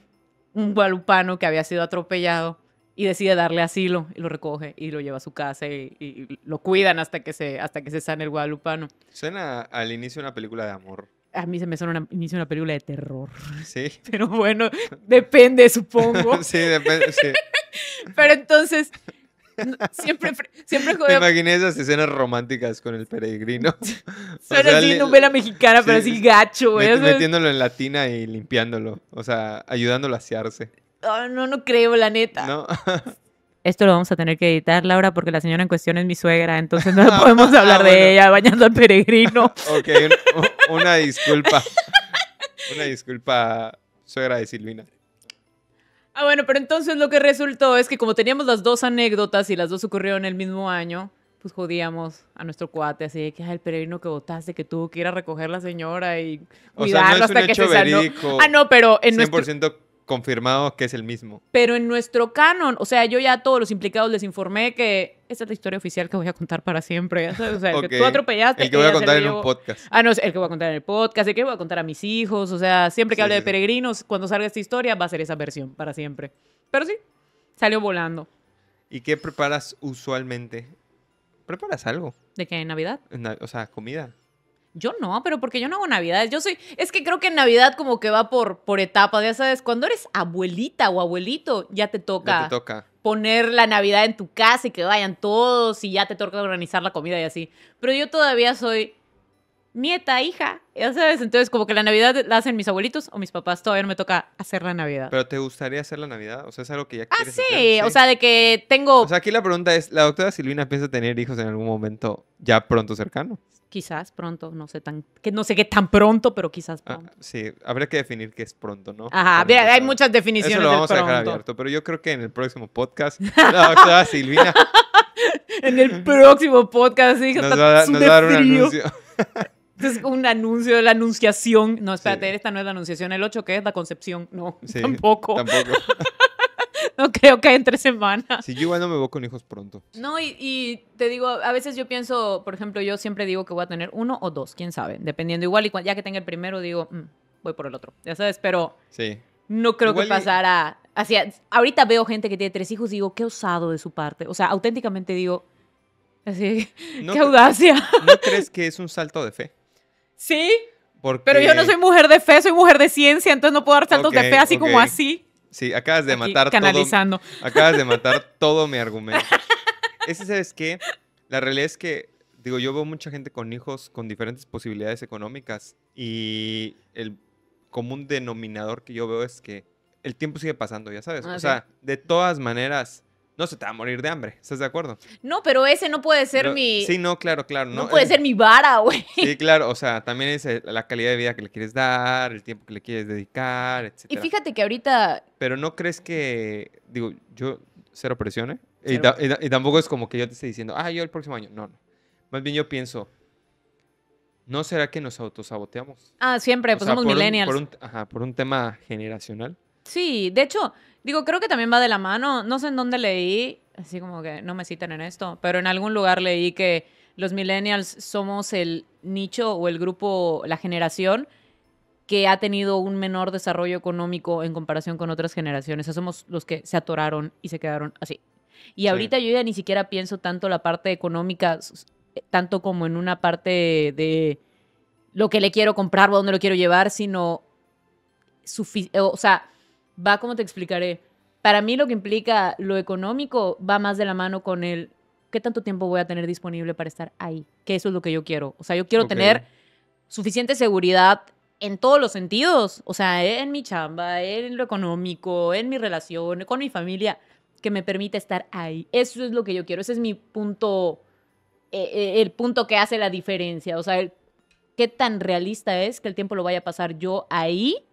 un guadalupano que había sido atropellado y decide darle asilo y lo recoge y lo lleva a su casa y, y lo cuidan hasta que se hasta que se sane el guadalupano. Suena al inicio de una película de amor. A mí se me suena una, inicio una película de terror. Sí. Pero bueno, depende, supongo. sí, depende. Sí. Pero entonces, siempre, siempre Me juega. imaginé esas escenas románticas con el peregrino. O Suena sea, así le- novela mexicana, pero sí, así gacho, güey. met- o sea, metiéndolo en la tina y limpiándolo. O sea, ayudándolo a asearse. ah, no, no creo, la neta. ¿No? Esto lo vamos a tener que editar, Laura, porque la señora en cuestión es mi suegra, entonces no podemos Ah, hablar de bueno. ella bañando al peregrino. ok, un- una disculpa. Una disculpa, suegra de Silvina. Ah, bueno, pero entonces lo que resultó es que como teníamos las dos anécdotas y las dos ocurrieron el mismo año, pues jodíamos a nuestro cuate, así de que "Ay, el peregrino que votaste, que tuvo que ir a recoger la señora y O sea, cuidarlo no hasta que se sanó. verídico. Ah, no, pero en nuestro 100% confirmado que es el mismo. Pero en nuestro canon, o sea, yo ya a todos los implicados les informé que esta es la historia oficial que voy a contar para siempre. O sea, el que tú atropellaste. El que voy a contar en un podcast. Ah, no, es el que voy a contar en el podcast, el que voy a contar a mis hijos. O sea, siempre que Sí, hable sí, de sí. peregrinos, cuando salga esta historia, va a ser esa versión para siempre. Pero sí, salió volando. ¿Y qué preparas usualmente? ¿Preparas algo? ¿De qué? ¿En Navidad? O sea, comida. Yo no, pero porque yo no hago Navidades. Yo soy. Es que creo que en Navidad como que va por, por etapas, ya sabes. Cuando eres abuelita o abuelito, ya te toca. Ya te toca. poner la Navidad en tu casa y que vayan todos y ya te toca organizar la comida y así. Pero yo todavía soy nieta, hija, ya sabes. Entonces, como que la Navidad la hacen mis abuelitos o mis papás, todavía no me toca hacer la Navidad. ¿Pero te gustaría hacer la Navidad? O sea, es algo que ya ah, quieres sí, hacer? o sea, de que tengo, O sea, aquí la pregunta es, ¿la doctora Silvina piensa tener hijos en algún momento ya pronto cercano? quizás pronto, no sé tan, que no sé qué tan pronto, pero quizás Ah, pronto. sí, habría que definir qué es pronto, ¿no? Ajá, mira, hay muchas definiciones Eso lo vamos a dejar pronto. abierto, pero yo creo que en el próximo podcast la doctora Silvina En el próximo podcast, sí, nos va, a dar- nos va a dar un anuncio. Es un anuncio de la anunciación. No, espérate, Sí. esta no es la anunciación. El 8, que es la concepción. No, Sí, tampoco. Tampoco. No creo que entre semanas. Sí, yo igual no me voy con hijos pronto. No, y, y te digo, a veces yo pienso, por ejemplo, yo siempre digo que voy a tener uno o dos, quién sabe, dependiendo igual. Y ya que tenga el primero, digo, "Mm, voy por el otro. Ya sabes, pero Sí. no creo Igual y- que pasara. Hacia, ahorita veo gente que tiene tres hijos y digo, qué osado de su parte. O sea, auténticamente digo, así, ¿No, qué audacia. ¿No crees que es un salto de fe? Sí, Porque... pero yo no soy mujer de fe, soy mujer de ciencia, entonces no puedo dar saltos de fe así como así. Sí, acabas de Aquí, matar todo, canalizando. Acabas de matar todo mi argumento. Ese, ¿sabes qué? La realidad es que, digo, yo veo mucha gente con hijos con diferentes posibilidades económicas y el común denominador que yo veo es que el tiempo sigue pasando, ya sabes. Ah, o sí. sea, de todas maneras, no se te va a morir de hambre, ¿estás de acuerdo? No, pero ese no puede ser Pero- mi. Sí, no, claro, claro. no, No, puede es- ser mi vara, güey. Sí, claro, o sea, también es eh, la calidad de vida que le quieres dar, el tiempo que le quieres dedicar, etc. Y fíjate que ahorita Pero no crees que, digo, yo cero presión, ¿eh? Y, y ta- y tampoco es como que yo te esté diciendo, ah, yo el próximo año. No, no. Más bien yo pienso, ¿no será que nos autosaboteamos? Ah, siempre, O pues sea, somos por un- millennials. por un, ajá, por un tema generacional. Sí, de hecho, digo, creo que también va de la mano. No sé en dónde leí, así como que no me citan en esto, pero en algún lugar leí que los millennials somos el nicho o el grupo, la generación que ha tenido un menor desarrollo económico en comparación con otras generaciones. O sea, somos los que se atoraron y se quedaron así. Y Sí. ahorita yo ya ni siquiera pienso tanto la parte económica, tanto como en una parte de lo que le quiero comprar o dónde lo quiero llevar, sino o sea, va como te explicaré. Para mí lo que implica lo económico va más de la mano con el qué tanto tiempo voy a tener disponible para estar ahí, que eso es lo que yo quiero. O sea, yo quiero tener suficiente seguridad en todos los sentidos, o sea, en mi chamba, en lo económico, en mi relación, con mi familia, que me permita estar ahí. Eso es lo que yo quiero, ese es mi punto, eh, eh, el punto que hace la diferencia, o sea, el- qué tan realista es que el tiempo lo vaya a pasar yo ahí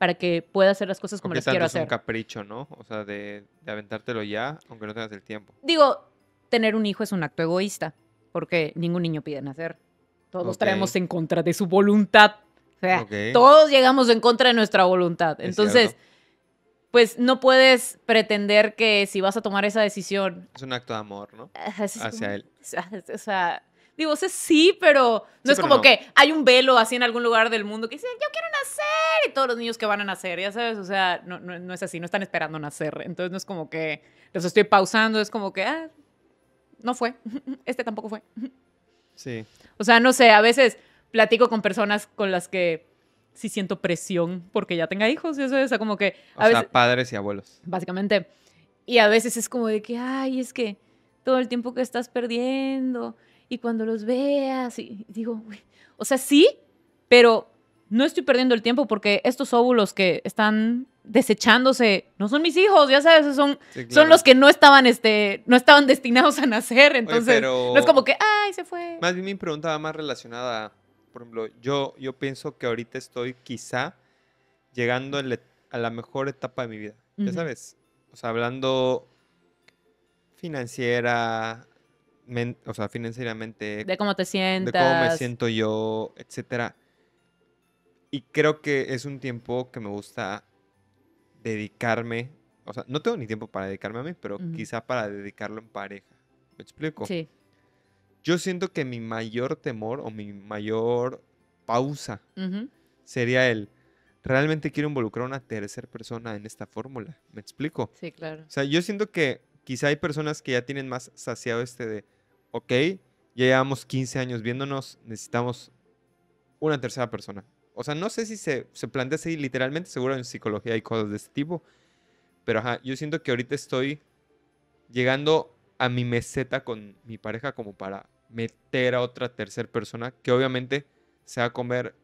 para que pueda hacer las cosas como las quiero tanto es un hacer. capricho, ¿no? O sea, de, de aventártelo ya, aunque no tengas el tiempo. Digo, tener un hijo es un acto egoísta, porque ningún niño pide nacer. Todos traemos en contra de su voluntad. O sea, todos llegamos en contra de nuestra voluntad. Es Entonces, cierto. pues no puedes pretender que si vas a tomar esa decisión, Es un acto de amor, ¿no? Hacia como- él. o sea, digo, o sea, sí, pero no Sí, es pero como no. que hay un velo así en algún lugar del mundo que dice, yo quiero nacer, y todos los niños que van a nacer, ya sabes, o sea, no, no, no es así, no están esperando nacer. Entonces no es como que los estoy pausando, es como que, ah, no fue, este tampoco fue. Sí. O sea, no sé, a veces platico con personas con las que sí siento presión porque ya tenga hijos, ya sabes, o sea, como que O a sea, veces, padres y abuelos. básicamente. Y a veces es como de que, ay, es que todo el tiempo que estás perdiendo y cuando los veas, y digo, "Uy". o sea, sí, pero no estoy perdiendo el tiempo porque estos óvulos que están desechándose no son mis hijos, ya sabes, son, Sí, son los que no estaban, este, no estaban destinados a nacer, entonces pero- no es como que, ay, se fue. Más bien mi pregunta va más relacionada, por ejemplo, yo, yo pienso que ahorita estoy quizá llegando a la- mejor etapa de mi vida, ya sabes. O sea, hablando financiera, men- o sea, financieramente, De cómo te de sientas. cómo me siento yo, etcétera. Y creo que es un tiempo que me gusta dedicarme, o sea, no tengo ni tiempo para dedicarme a mí, pero quizá para dedicarlo en pareja. ¿Me explico? Sí. Yo siento que mi mayor temor o mi mayor pausa sería el, realmente quiero involucrar a una tercera persona en esta fórmula. ¿Me explico? Sí, claro. O sea, yo siento que quizá hay personas que ya tienen más saciado este de, ok, ya llevamos 15 años viéndonos, necesitamos una tercera persona. O sea, no sé si se, se plantea así literalmente, seguro en psicología hay cosas de este tipo, pero ajá, yo siento que ahorita estoy llegando a mi meseta con mi pareja como para meter a otra tercera persona que obviamente se va a comer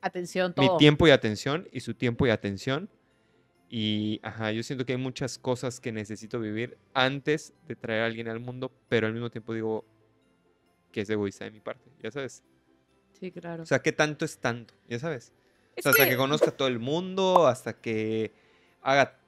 Atención, mi todo. tiempo y atención y su tiempo y atención. Y ajá, yo siento que hay muchas cosas que necesito vivir antes de traer a alguien al mundo, pero al mismo tiempo digo que es egoísta de mi parte, ya sabes. Sí, claro. O sea, ¿qué tanto es tanto? Ya sabes. O sea, hasta que- que conozca a todo el mundo, hasta que haga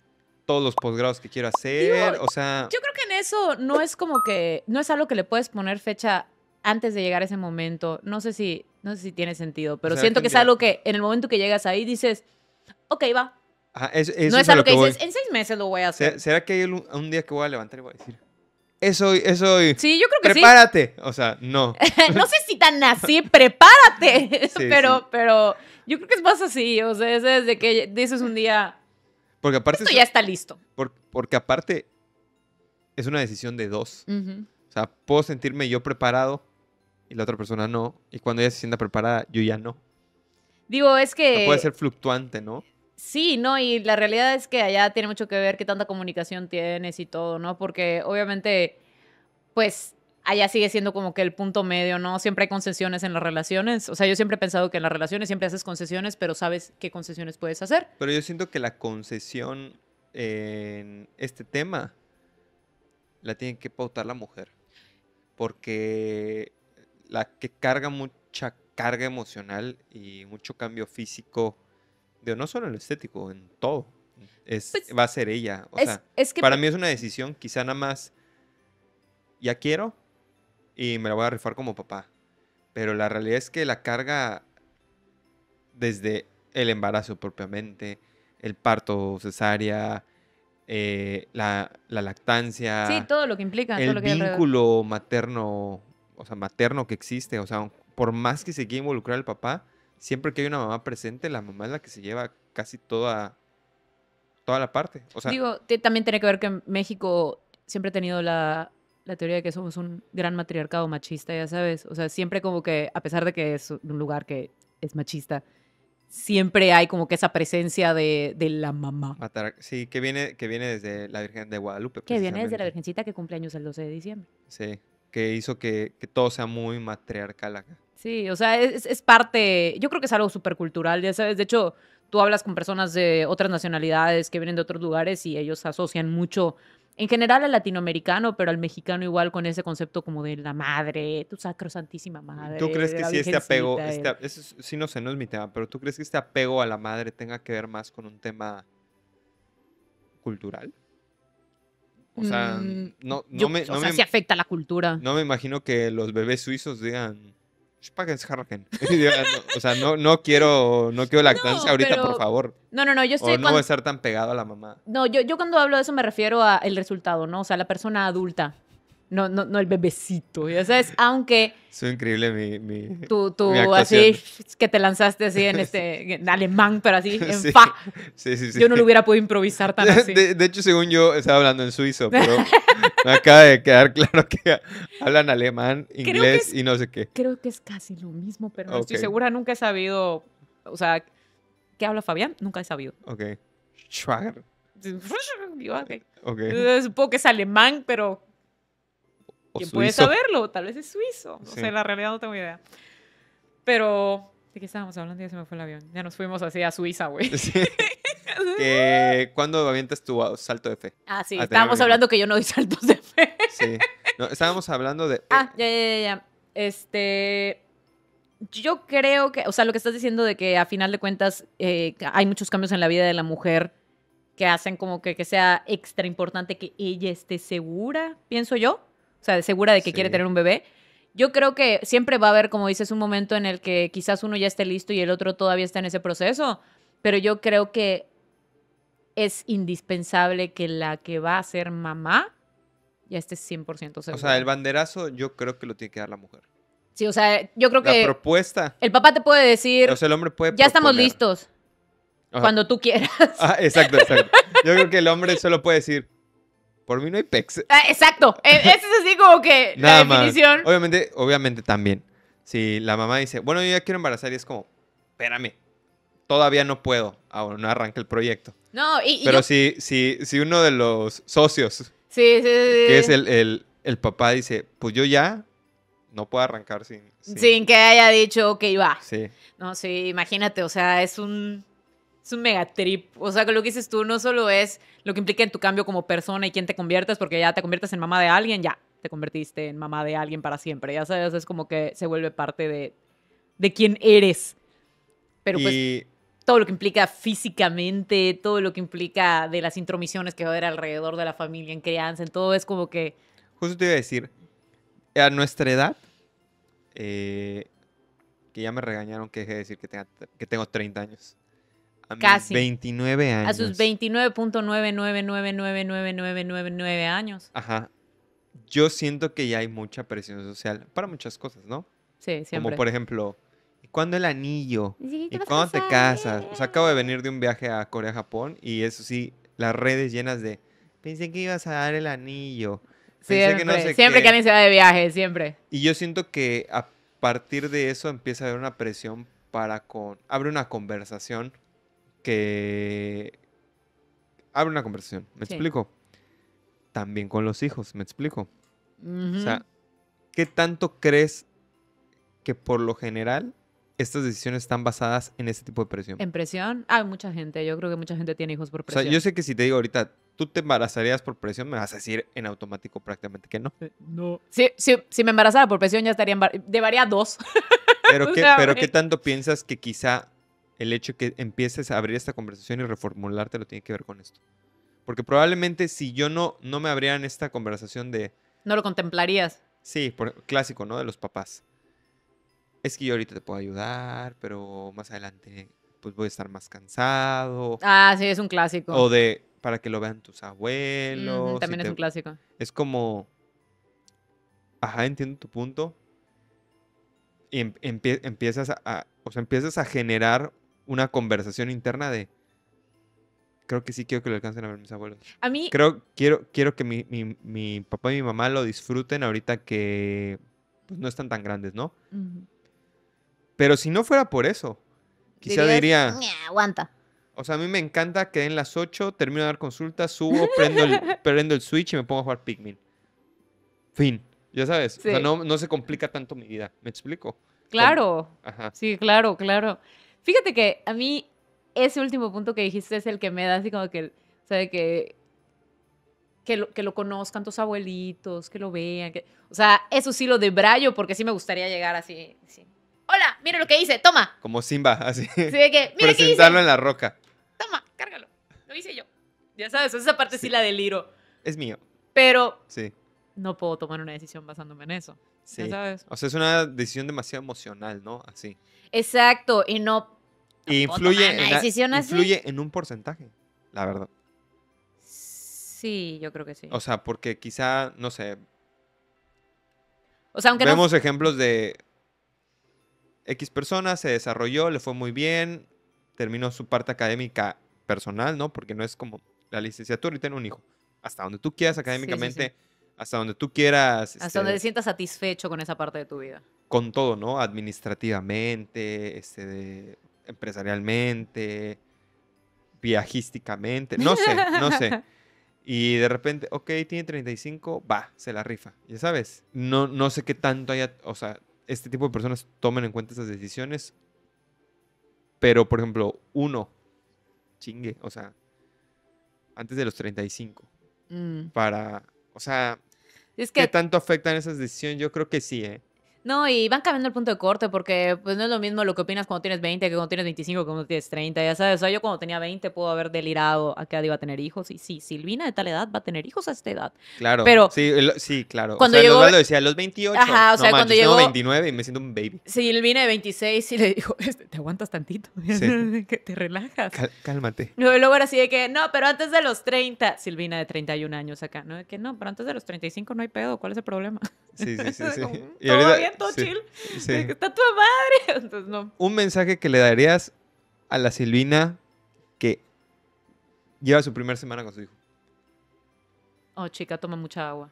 todos los posgrados que quiero hacer, o sea, Yo creo que en eso no es como que, no es algo que le puedes poner fecha antes de llegar a ese momento. No sé si, no sé si tiene sentido, pero sea, siento que es algo que en el momento que llegas ahí dices, ok, va. Ajá, eso no es, es a lo que, que voy. dices, en seis meses lo voy a ¿Será, hacer. será que hay un, un día que voy a levantar y voy a decir, es hoy, es hoy, Sí, yo creo que prepárate? O sea, no. sí. no sé si tan así, prepárate. Sí, pero, sí. pero yo creo que es más así. O sea, es desde que dices un día, Porque aparte esto es- ya está listo. Por- porque aparte es una decisión de dos. O sea, puedo sentirme yo preparado y la otra persona no. Y cuando ella se sienta preparada, yo ya no. Digo, es que... puede ser fluctuante, ¿no? Sí, no, y la realidad es que allá tiene mucho que ver qué tanta comunicación tienes y todo, ¿no? Porque obviamente, pues allá sigue siendo como que el punto medio, ¿no? Siempre hay concesiones en las relaciones. O sea, yo siempre he pensado que en las relaciones siempre haces concesiones, pero sabes qué concesiones puedes hacer. Pero yo siento que la concesión en este tema la tiene que pautar la mujer. Porque la que carga mucha carga emocional y mucho cambio físico, no solo en lo estético, en todo, es, Pues, va a ser ella. O es, sea, es que Para mí es una decisión, quizá nada más ya quiero y me la voy a rifar como papá. Pero la realidad es que la carga desde el embarazo propiamente, el parto cesárea, eh, la, la lactancia, sí, todo lo que implica, todo el lo que vínculo materno, o sea, materno que existe, o sea, por más que se quiera involucrar el papá, siempre que hay una mamá presente, la mamá es la que se lleva casi toda, toda la parte. O sea, Digo, también tiene que ver que México siempre ha tenido la, la teoría de que somos un gran matriarcado machista, ya sabes. O sea, siempre como que, a pesar de que es un lugar que es machista, siempre hay como que esa presencia de, de la mamá. Matar, sí, que viene, que viene desde la Virgen de Guadalupe. Que viene desde la. Virgencita que cumple años el 12 de diciembre. Sí, que hizo que, que todo sea muy matriarcal acá. Sí, o sea, es, es parte, yo creo que es algo súper cultural, ya sabes. De hecho, tú hablas con personas de otras nacionalidades que vienen de otros lugares y ellos asocian mucho, en general al latinoamericano, pero al mexicano igual con ese concepto como de la madre, tu sacrosantísima madre. ¿Tú crees que si este apego, este, es- sí no sé, no es mi tema, pero tú crees que este apego a la madre tenga que ver más con un tema cultural? O sea, Mm, no, no Yo- me, o no sea, me- sí afecta la cultura. no me imagino que los bebés suizos digan. Digan, no, o sea, no, no quiero, no quiero lactancia No, ahorita, pero por favor. No, no, no, yo O estoy no cuando- voy a estar tan pegado a la mamá. No, yo, yo cuando hablo de eso me refiero a el resultado, ¿no? O sea, la persona adulta. No, no, no el bebecito, ya sabes, aunque Es increíble mi. mi... tú, tú Mi así, que te lanzaste así en este, en alemán, pero así, en Sí. fa. Sí, sí, sí. Yo no lo hubiera podido improvisar tan así. De, de hecho, según yo, estaba hablando en suizo, pero me acaba de quedar claro que hablan alemán, inglés es- y no sé qué. Creo que es casi lo mismo, pero no estoy segura, nunca he sabido, o sea, ¿qué habla Fabián? Nunca he sabido. Ok. Schwager. Yo, ok. Ok. Eh, Supongo que es alemán, pero ¿quién puede saberlo? Tal vez es suizo. No Sí. sé, la realidad no tengo idea. Pero, ¿de qué estábamos hablando? Ya se me fue el avión. Ya nos fuimos así a Suiza, güey. Sí. que, ¿Cuándo avientas tu salto de fe? Ah, sí, A tener estábamos hablando que yo no doy saltos de fe. Sí. No, estábamos hablando de. Ah, ya, ya, ya, ya. Este. Yo creo que, o sea, lo que estás diciendo de que a final de cuentas eh, hay muchos cambios en la vida de la mujer que hacen como que, que sea extra importante que ella esté segura, pienso yo. O sea, segura de que quiere Sí. tener un bebé. Yo creo que siempre va a haber, como dices, un momento en el que quizás uno ya esté listo y el otro todavía está en ese proceso. Pero yo creo que es indispensable que la que va a ser mamá ya esté 100% segura. O sea, el banderazo yo creo que lo tiene que dar la mujer. Sí, o sea, yo creo La que propuesta. el papá te puede decir, O sea, el hombre puede. ya estamos proponer. listos, Ajá. cuando tú quieras. Ah, exacto, exacto. Yo creo que el hombre solo puede decir, por mí no hay pex. Ah, exacto, esa es así como que Nada la más. definición. Obviamente, obviamente también. Si la mamá dice, bueno, yo ya quiero embarazar y es como, espérame, todavía no puedo. Aún no arranca el proyecto. No, y, y Pero yo- si, si, si uno de los socios, sí, sí, sí, que es el, el, el papá, dice, pues yo ya no puedo arrancar sin... sin- sin que haya dicho, ok, va. Sí. No, sí, imagínate, o sea, es un, es un mega trip. O sea, que lo que dices tú no solo es lo que implica en tu cambio como persona y quién te conviertes, porque ya te conviertes en mamá de alguien, ya te convertiste en mamá de alguien para siempre. Ya sabes, es como que se vuelve parte de, de quién eres. Pero pues y todo lo que implica físicamente, todo lo que implica de las intromisiones que va a haber alrededor de la familia en crianza, en todo es como que justo te iba a decir, a nuestra edad, eh, que ya me regañaron que deje de decir que, tenga- que tengo 30 años. A mis Casi. 29 años. a sus 29.9999999 años. Ajá. Yo siento que ya hay mucha presión social para muchas cosas, ¿no? Sí, siempre. Como por ejemplo, ¿y cuándo el anillo? Sí, ¿Y cuándo te casas? O sea, acabo de venir de un viaje a Corea, Japón, y eso sí, las redes llenas de, pensé que ibas a dar el anillo. Pensé Siempre, que no sé siempre qué". que alguien se va de viaje, siempre. Y yo siento que a partir de eso empieza a haber una presión para con... Abre una conversación que... Abre una conversación, ¿me Sí. explico? También con los hijos, ¿me explico? O sea, ¿qué tanto crees que por lo general estas decisiones están basadas en este tipo de presión? ¿En presión? Ah, mucha gente. Yo creo que mucha gente tiene hijos por O sea, presión. yo sé que si te digo ahorita, ¿tú te embarazarías por presión? Me vas a decir en automático prácticamente que no. No. Si, si, si me embarazara por presión, ya estaría embar- Llevaría dos. Pero, ¿qué, pero. ¿qué tanto piensas que quizá el hecho que empieces a abrir esta conversación y reformularte lo tiene que ver con esto? Porque probablemente si yo no, no me abrieran esta conversación de, No lo contemplarías. sí, por, clásico, ¿no? De los papás. Es que yo ahorita te puedo ayudar, pero más adelante pues voy a estar más cansado. Ah, sí, es un clásico. O de, para que lo vean tus abuelos. también es te- un clásico. Es como, ajá, entiendo tu punto. Y em- empie- empiezas a, a- o sea, empiezas a generar una conversación interna de, creo que sí quiero que lo alcancen a ver mis abuelos. A mí, Creo, quiero, quiero que mi, mi- mi papá y mi mamá lo disfruten ahorita que pues, no están tan grandes, ¿no? Ujú. Pero si no fuera por eso, quizá Dirías, diría, "Ña, aguanta. o sea, a mí me encanta que en las 8 termino de dar consultas, subo, prendo el, prendo el switch y me pongo a jugar Pikmin. Fin. Ya sabes, o sea, Sí. no, no se complica tanto mi vida. ¿Me explico? Claro. Ajá. Sí, claro, claro. Fíjate que a mí ese último punto que dijiste es el que me da así como que, o sea, de que, que, lo, que lo conozcan tus abuelitos, que lo vean. Que, o sea, eso sí lo debrayo porque sí me gustaría llegar así. así. Hola, mira lo que hice, toma. Como Simba, así. Así de que, mira qué hice, Presentarlo en la roca. toma, cárgalo. Lo hice yo. Ya sabes, esa parte sí, Sí. la deliro. Es mío. pero Sí, no puedo tomar una decisión basándome en eso. ¿ya sí. sabes? O sea, es una decisión demasiado emocional, ¿no? Así. Exacto, y no... Influye, una en, la- decisión así. influye en un porcentaje, la verdad. Sí, yo creo que sí. O sea, porque quizá, no sé, O sea, aunque no... vemos ejemplos de X persona, se desarrolló, le fue muy bien, terminó su parte académica personal, ¿no? Porque no es como la licenciatura y tener un hijo. Hasta donde tú quieras sí, sí. académicamente, hasta donde tú quieras. Hasta donde este, te sientas satisfecho con esa parte de tu vida. con todo, ¿no? Administrativamente, este, de- empresarialmente, viajísticamente, no sé, no sé. Y de repente, ok, tiene 35, va, se la rifa, ya sabes. No, no sé qué tanto haya, o sea, este tipo de personas tomen en cuenta esas decisiones. Pero, por ejemplo, uno, chingue, o sea, antes de los 35, Mm. para, o sea, Es ¿qué tanto afectan esas decisiones? Yo creo que sí, ¿eh? No, y van cambiando el punto de corte porque pues no es lo mismo lo que opinas cuando tienes 20 que cuando tienes 25 que cuando tienes 30, ya sabes. O sea, yo cuando tenía 20 puedo haber delirado a que iba a tener hijos. Y sí, Silvina de tal edad va a tener hijos a esta edad. Claro. Pero- Sí, el- sí claro. Cuando o sea, llegó- Osvaldo decía, a los 28. Ajá, o no sea, cuando manches, tengo llegó- 29 y me siento un baby. Silvina de 26 y le dijo, "Este, te aguantas tantito, que te relajas. Cal- cálmate. Y luego era así de que, no, pero antes de los 30, Silvina de 31 años acá, ¿no? De que no, pero antes de los 35 no hay pedo, ¿cuál es el problema? Sí, sí, sí. sí. Y ahorita- bien, todo sí, chill. sí. Está tu madre. Entonces, no. Un mensaje que le darías a la Silvina que lleva su primera semana con su hijo. Oh, chica, toma mucha agua.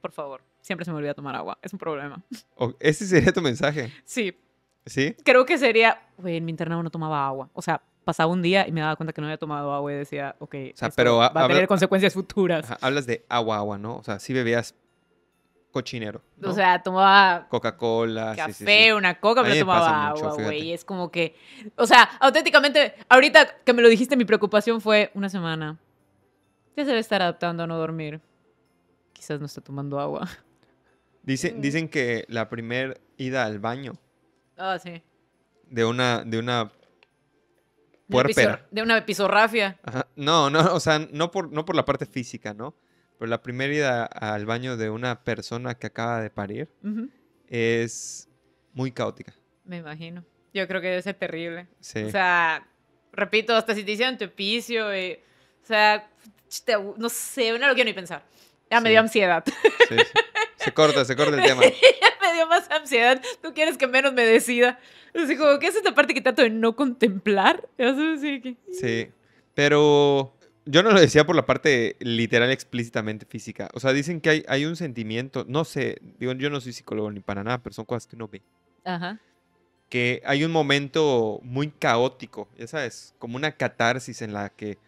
Por favor. Siempre se me olvida tomar agua. Es un problema. O- ese sería tu mensaje. Sí, ¿Sí? creo que sería. Güey, en mi internado no tomaba agua. O sea, pasaba un día y me daba cuenta que no había tomado agua y decía, ok, sea, esto pero va a tener consecuencias futuras. Hablas de agua, agua, ¿no? O sea, sí bebías cochinero. ¿no? O sea, tomaba Coca-Cola. café, sí, sí. una coca, pero tomaba agua, güey. Es como que. O sea, auténticamente, ahorita que me lo dijiste, mi preocupación fue una semana. Ya se debe estar adaptando a no dormir. Quizás no esté tomando agua. Dicen, Mm. dicen que la primera ida al baño Ah, sí. de una, de una De una De una pisorrafia. Ajá, No, no, o sea, no por, no por la parte física, ¿no? Pero la primera ida al baño de una persona que acaba de parir Ujú, es muy caótica. Me imagino. Yo creo que debe ser terrible. Sí. O sea, repito, hasta si te hicieron tu epicio, y, o sea, te no sé, no lo quiero ni pensar. Ya me Sí. dio ansiedad. sí. Se corta, se corta el tema. ya me dio más ansiedad. Tú quieres que menos me decida. Así como, ¿qué es esta parte que trato de no contemplar? Así que... Sí. Pero yo no lo decía por la parte literal explícitamente física. O sea, dicen que hay, hay un sentimiento, no sé, digo, yo no soy psicólogo ni para nada, pero son cosas que uno ve. Ajá. que hay un momento muy caótico, ya sabes, como una catarsis en la que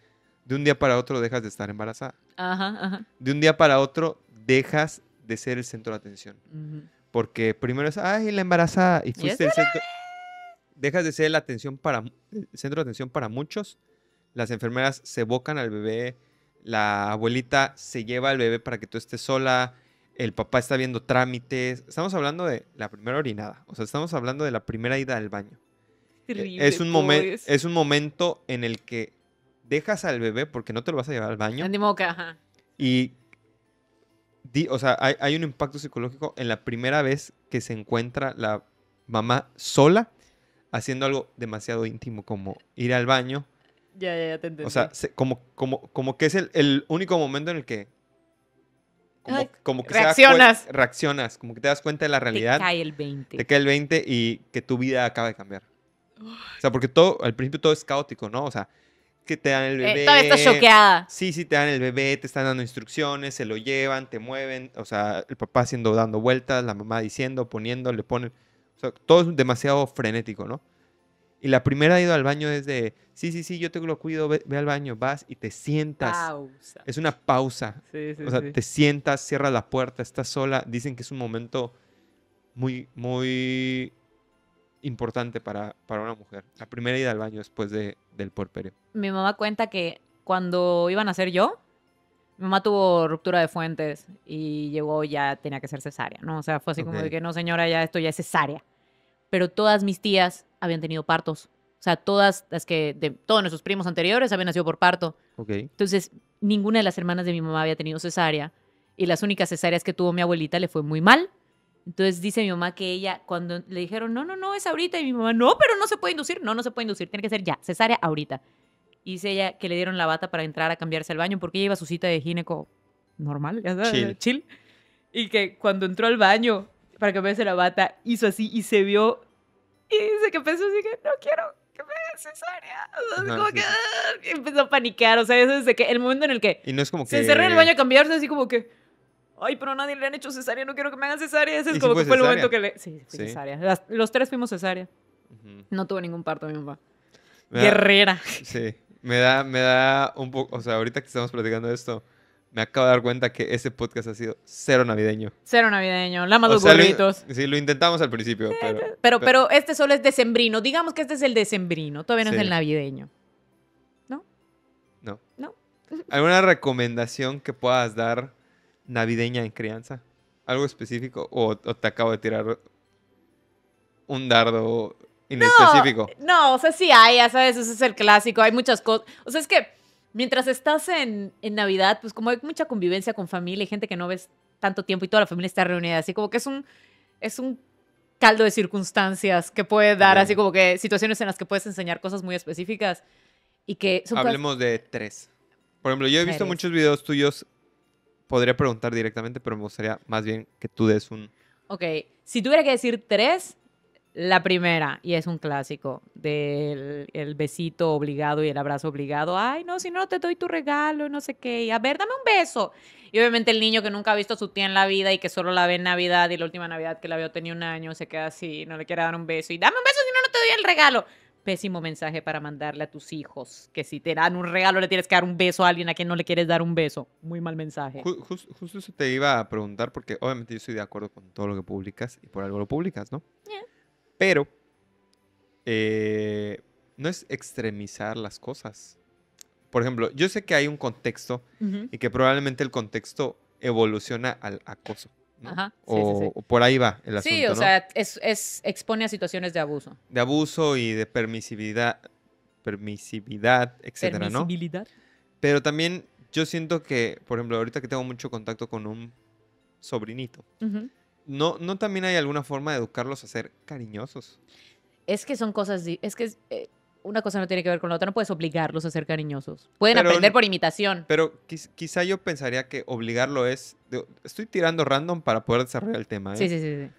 de un día para otro dejas de estar embarazada. Ajá, ajá. De un día para otro dejas de ser el centro de atención. Ujú. Porque primero es, ay, la embarazada, y Y fuiste el centro. Dejas de ser la atención para, el centro de atención para muchos. Las enfermeras se evocan al bebé, la abuelita se lleva al bebé para que tú estés sola, el papá está viendo trámites. Estamos hablando de la primera orinada, o sea, estamos hablando de la primera ida al baño. E- Terrible, es un, momento es un momento en el que dejas al bebé porque no te lo vas a llevar al baño Moca, ajá. y di- o sea, hay, hay un impacto psicológico en la primera vez que se encuentra la mamá sola haciendo algo demasiado íntimo como ir al baño. Ya, ya, ya te entendí. O sea, se- como, como, como que es el, el único momento en el que como, Ay, como que reaccionas. reaccionas, como que te das cuenta de la te realidad cae el 20. te cae el 20 y que tu vida acaba de cambiar. O sea, porque todo, al principio todo es caótico, ¿no? O sea, que te dan el Eh, bebé. todavía estás choqueada. Sí, sí, te dan el bebé, te están dando instrucciones, se lo llevan, te mueven. O sea, el papá haciendo, dando vueltas, la mamá diciendo, poniendo, le ponen. O sea, todo es demasiado frenético, ¿no? Y la primera ida al baño es de, sí, sí, sí, yo te lo cuido, ve, ve al baño, vas y te sientas. Pausa. Es una pausa. Sí, sí, O sea, sí. te sientas, cierras la puerta, estás sola. Dicen que es un momento muy, muy importante para, para una mujer. La primera ida al baño después de, del puerperio. Mi mamá cuenta que cuando iban a ser yo, mi mamá tuvo ruptura de fuentes y llegó ya tenía que ser cesárea, ¿no? O sea, fue así como de que no, señora, ya esto ya es cesárea. Pero todas mis tías habían tenido partos. O sea, todas las que, de todos nuestros primos anteriores habían nacido por parto. Ok. Entonces, ninguna de las hermanas de mi mamá había tenido cesárea. y las únicas cesáreas que tuvo mi abuelita le fue muy mal. Entonces dice mi mamá que ella, cuando le dijeron, no, no, no, es ahorita, y mi mamá, no, pero no se puede inducir, no, no se puede inducir, tiene que ser ya, cesárea ahorita. Y dice ella que le dieron la bata para entrar a cambiarse al baño porque ella iba a su cita de gineco normal, ya sabes, Chill. chill. Y que cuando entró al baño para cambiarse la bata, hizo así y se vio. Y dice que pensó así que no quiero que me hagan cesárea. O sea, Ajá, como sí, que sí. ah, empezó a paniquear. O sea, eso es de que el momento en el que Y no es como que... se encerró en el baño a cambiarse, así como que. Ay, pero a nadie le han hecho cesárea, no quiero que me hagan cesárea. Ese ¿Y es como fue que fue el momento que le. Sí, fue Sí. cesárea. Las- los tres fuimos cesárea. No tuvo ningún parto, mi mamá. Me da- Guerrera. Sí, me da, me da un poco, o sea, ahorita que estamos platicando esto, me acabo de dar cuenta que ese podcast ha sido cero navideño. Cero navideño, lama O los sea, lo- sí, lo intentamos al principio, pero... Pero, pero este solo es decembrino. Digamos que este es el decembrino. Todavía no es Sí. el navideño. No. No. ¿Alguna recomendación que puedas dar navideña en crianza? ¿Algo específico? ¿O, o te acabo de tirar un dardo inespecífico? No, o sea, sí hay, ya sabes, ese es el clásico. Hay muchas cosas. O sea, es que mientras estás en, en Navidad, pues como hay mucha convivencia con familia y gente que no ves tanto tiempo y toda la familia está reunida, así como que es un, es un caldo de circunstancias que puede dar, Ok. así como que situaciones en las que puedes enseñar cosas muy específicas y que son cosas- Hablemos de tres. Por ejemplo, yo he visto muchos videos tuyos. Podría preguntar directamente, pero me gustaría más bien que tú des un... Ok, si tuviera que decir tres, la primera, y es un clásico, del el besito obligado y el abrazo obligado. Ay, no, si no te doy tu regalo, no sé qué. y A ver, dame un beso. Y obviamente el niño que nunca ha visto a su tía en la vida y que solo la ve en Navidad y la última Navidad que la vio tenía un año, se queda así, no le quiere dar un beso. Y dame un beso, si no, no te doy el regalo. Pésimo mensaje para mandarle a tus hijos, que si te dan un regalo le tienes que dar un beso a alguien a quien no le quieres dar un beso. Muy mal mensaje. Ju- jus- justo eso te iba a preguntar porque obviamente yo estoy de acuerdo con todo lo que publicas y por algo lo publicas, ¿no? Yeah. Pero eh, no es extremizar las cosas. Por ejemplo, yo sé que hay un contexto Ujú. y que probablemente el contexto evoluciona al acoso. ¿no? Ajá, sí, sí, o, sí. o por ahí va el asunto, Sí, o ¿no? sea, es, es- expone a situaciones de abuso. de abuso y de permisividad, permisividad, etcétera, ¿no? Permisibilidad. Pero también yo siento que, por ejemplo, ahorita que tengo mucho contacto con un sobrinito, Ujú. ¿No, no también hay alguna forma de educarlos a ser cariñosos? Es que son cosas, es que eh, una cosa no tiene que ver con la otra, no puedes obligarlos a ser cariñosos. Pueden Pero aprender por imitación. Pero quiz- quizá yo pensaría que obligarlo es... estoy tirando random para poder desarrollar el tema. ¿eh? Sí, sí, sí, sí.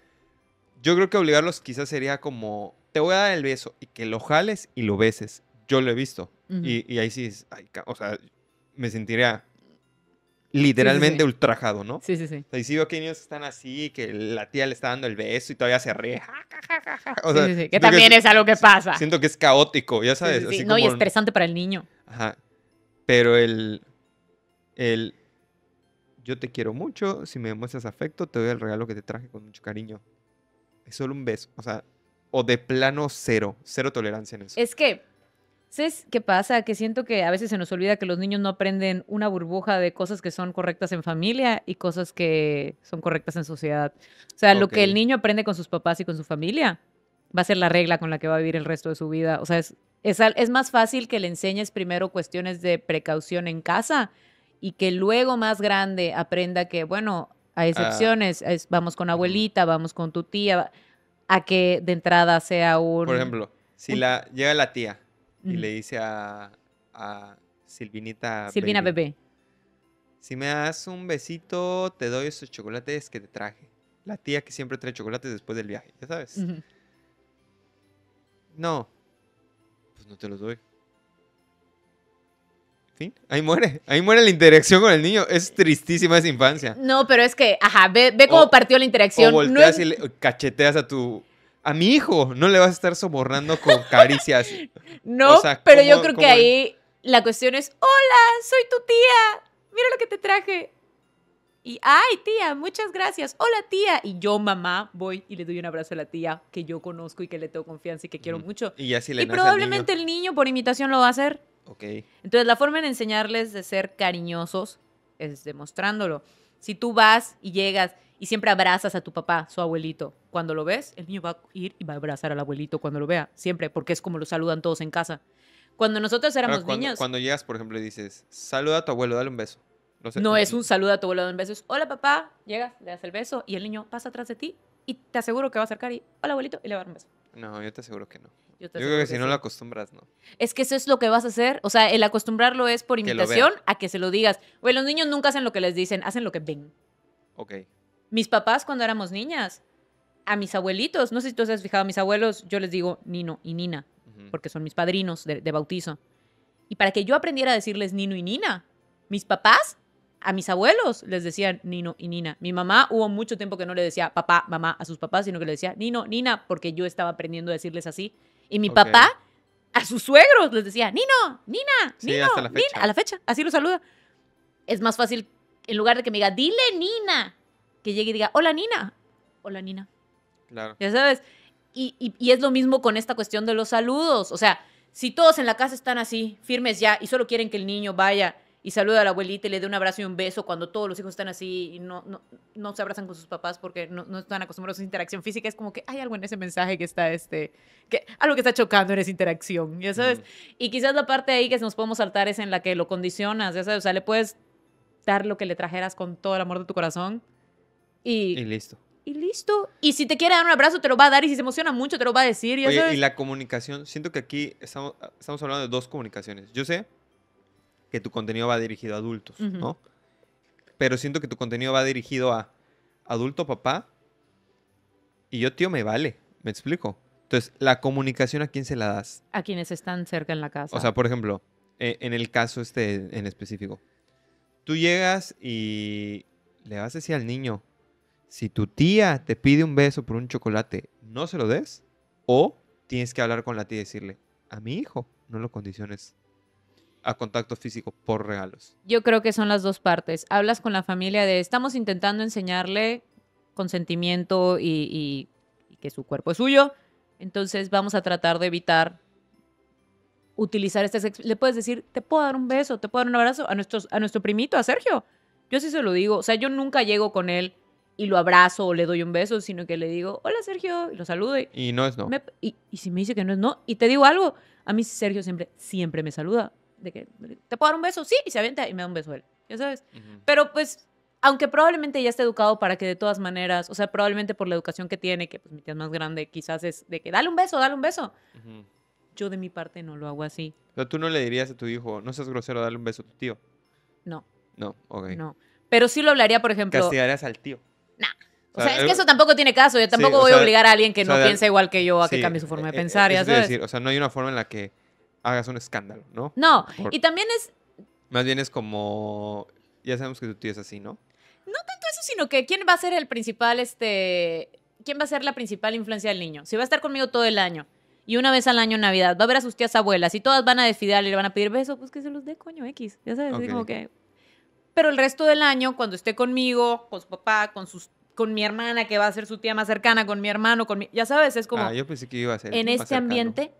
Yo creo que obligarlos quizás sería como, te voy a dar el beso y que lo jales y lo beses. Yo lo he visto. Y, y ahí sí, ay, o sea, me sentiría literalmente sí. ultrajado, ¿no? Sí, sí, sí. O sea, y si veo que niños están así, que la tía le está dando el beso y todavía se ríe. O sea, sí, sí, Que también es, es algo que pasa. Siento que es caótico, ya sabes. así No, y como- estresante para el niño. Ajá. Pero el, el, yo te quiero mucho, si me demuestras afecto, te doy el regalo que te traje con mucho cariño. Es solo un beso, o sea, o de plano cero, cero tolerancia en eso. Es que, ¿sabes qué pasa? Que siento que a veces se nos olvida que los niños no aprenden una burbuja de cosas que son correctas en familia y cosas que son correctas en sociedad. O sea, lo que el niño aprende con sus papás y con su familia va a ser la regla con la que va a vivir el resto de su vida. O sea, es, es, es más fácil que le enseñes primero cuestiones de precaución en casa y que luego más grande aprenda que, bueno, hay excepciones, es- vamos con abuelita, vamos con tu tía, a que de entrada sea un... Por ejemplo, si un- la, llega la tía y le dice a, a Silvinita Silvina Bebé. si me das un besito, te doy esos chocolates que te traje. La tía que siempre trae chocolates después del viaje, ya sabes. No, pues no te los doy. Fin, ahí muere. Ahí muere la interacción con el niño. Es tristísima esa infancia. No, pero es que, ajá, ve, ve cómo O- partió la O interacción. No volteas es- y le cacheteas a tu... A mi hijo. No le vas a estar sobornando con caricias. no, o sea, pero yo ¿cómo- creo que ahí la cuestión es, hola, soy tu tía, mira lo que te traje. Y, ay, tía, muchas gracias. Hola, tía. Y yo, mamá, voy y le doy un abrazo a la tía que yo conozco y que le tengo confianza y que quiero mucho. Y ya si le Y nace al probablemente el niño por imitación lo va a hacer. Ok. Entonces, la forma en enseñarles de ser cariñosos es demostrándolo. Si tú vas y llegas y siempre abrazas a tu papá, su abuelito, cuando lo ves, el niño va a ir y va a abrazar al abuelito cuando lo vea, siempre, porque es como lo saludan todos en casa. Cuando nosotros éramos Ahora, cuando, niños, cuando llegas, por ejemplo, y dices, saluda a tu abuelo, dale un beso. Sé- No es un saludo a tu abuelo en besos. Hola papá, llegas, le das el beso y el niño pasa atrás de ti y te aseguro que va a acercar y hola abuelito y le va a dar un beso. No, yo te aseguro que no. Yo, creo que si no lo acostumbras, no. Es que eso es lo que vas a hacer. O sea, el acostumbrarlo es por Que imitación vean. a que se lo digas. Güey, los niños nunca hacen lo que les dicen, hacen lo que ven. Ok. Mis papás cuando éramos niñas, a mis abuelitos, no sé si tú has fijado, a mis abuelos yo les digo Nino y Nina, porque son mis padrinos de, de bautizo. Y para que yo aprendiera a decirles Nino y Nina, mis papás a mis abuelos les decían Nino y Nina. Mi mamá hubo mucho tiempo que no le decía papá, mamá a sus papás, sino que le decía Nino, Nina, porque yo estaba aprendiendo a decirles así. Y mi papá a sus suegros les decía Nino, Nina, Sí, Nino, Nina", a la fecha, así lo saluda. Es más fácil, en lugar de que me diga, dile Nina, que llegue y diga, hola Nina, hola Nina. Claro. Ya sabes. Y, y- y es lo mismo con esta cuestión de los saludos. O sea, si todos en la casa están así, firmes ya, y solo quieren que el niño vaya y salude a la abuelita y le dé un abrazo y un beso cuando todos los hijos están así y no, no, no se abrazan con sus papás porque no, no están acostumbrados a interacción física, es como que hay algo en ese mensaje que está, este, que, algo que está chocando en esa interacción, ya sabes. Y quizás la parte ahí que nos podemos saltar es en la que lo condicionas, ya sabes, o sea, le puedes dar lo que le trajeras con todo el amor de tu corazón y, Y listo. Y listo. Y si te quiere dar un abrazo, te lo va a dar. Y si se emociona mucho, te lo va a decir. Ya Oye, sabes. y la comunicación, siento que aquí estamos, estamos hablando de dos comunicaciones. Yo sé que tu contenido va dirigido a adultos, Ujú. ¿no? Pero siento que tu contenido va dirigido a adulto papá y yo tío me vale, ¿me explico? Entonces, la comunicación a quién se la das. A quienes están cerca en la casa. O sea, por ejemplo, eh, en el caso este en específico, tú llegas y le vas a decir al niño, si tu tía te pide un beso por un chocolate, no se lo des, o tienes que hablar con la tía y decirle, a mi hijo, no lo condiciones a contacto físico por regalos. Yo creo que son las dos partes. Hablas con la familia de estamos intentando enseñarle consentimiento y, que su cuerpo es suyo. Entonces vamos a tratar de evitar utilizar estas... Le puedes decir, te puedo dar un beso, te puedo dar un abrazo a, nuestros, a nuestro primito, a Sergio. Yo sí se lo digo. O sea, yo nunca llego con él y lo abrazo o le doy un beso, sino que le digo, hola Sergio, y lo saludo. y- Y no es no. Me- y, y si me dice que no es no, y te digo algo, a mí Sergio siempre, siempre me saluda. De que, ¿te puedo dar un beso? Sí, y se avienta y me da un beso él. Ya sabes. Pero pues, aunque probablemente ya esté educado para que de todas maneras, o sea, probablemente por la educación que tiene, que pues mi tía es más grande, quizás es de que dale un beso, dale un beso. Yo de mi parte no lo hago así. O sea, tú no le dirías a tu hijo, no seas grosero, dale un beso a tu tío. No, No, ok. no. Pero sí lo hablaría, por ejemplo. Castigarías al tío. O O sea, es que eso tampoco tiene caso. Yo tampoco o voy a sea, obligar a alguien que o sea, no piensa igual que yo a que Sí, cambie su forma de eh, eh, pensar, ya sabes. decir, o sea, no hay una forma en la que hagas un escándalo, ¿no? No, Por- y también es Más bien es como, ya sabemos que tu tío es así, ¿no? eso, sino que quién va a ser el principal, este, quién va a ser la principal influencia del niño. Si va a estar conmigo todo el año y una vez al año en Navidad va a ver a sus tías abuelas y todas van a desfilar y le van a pedir besos, pues que se los dé coño X, ya sabes, así como que. Pero el resto del año, cuando esté conmigo, con su papá, con sus, con mi hermana que va a ser su tía más cercana, con mi hermano, con mi, ya sabes, es como ah, yo pensé que iba a ser en este cercano. ambiente.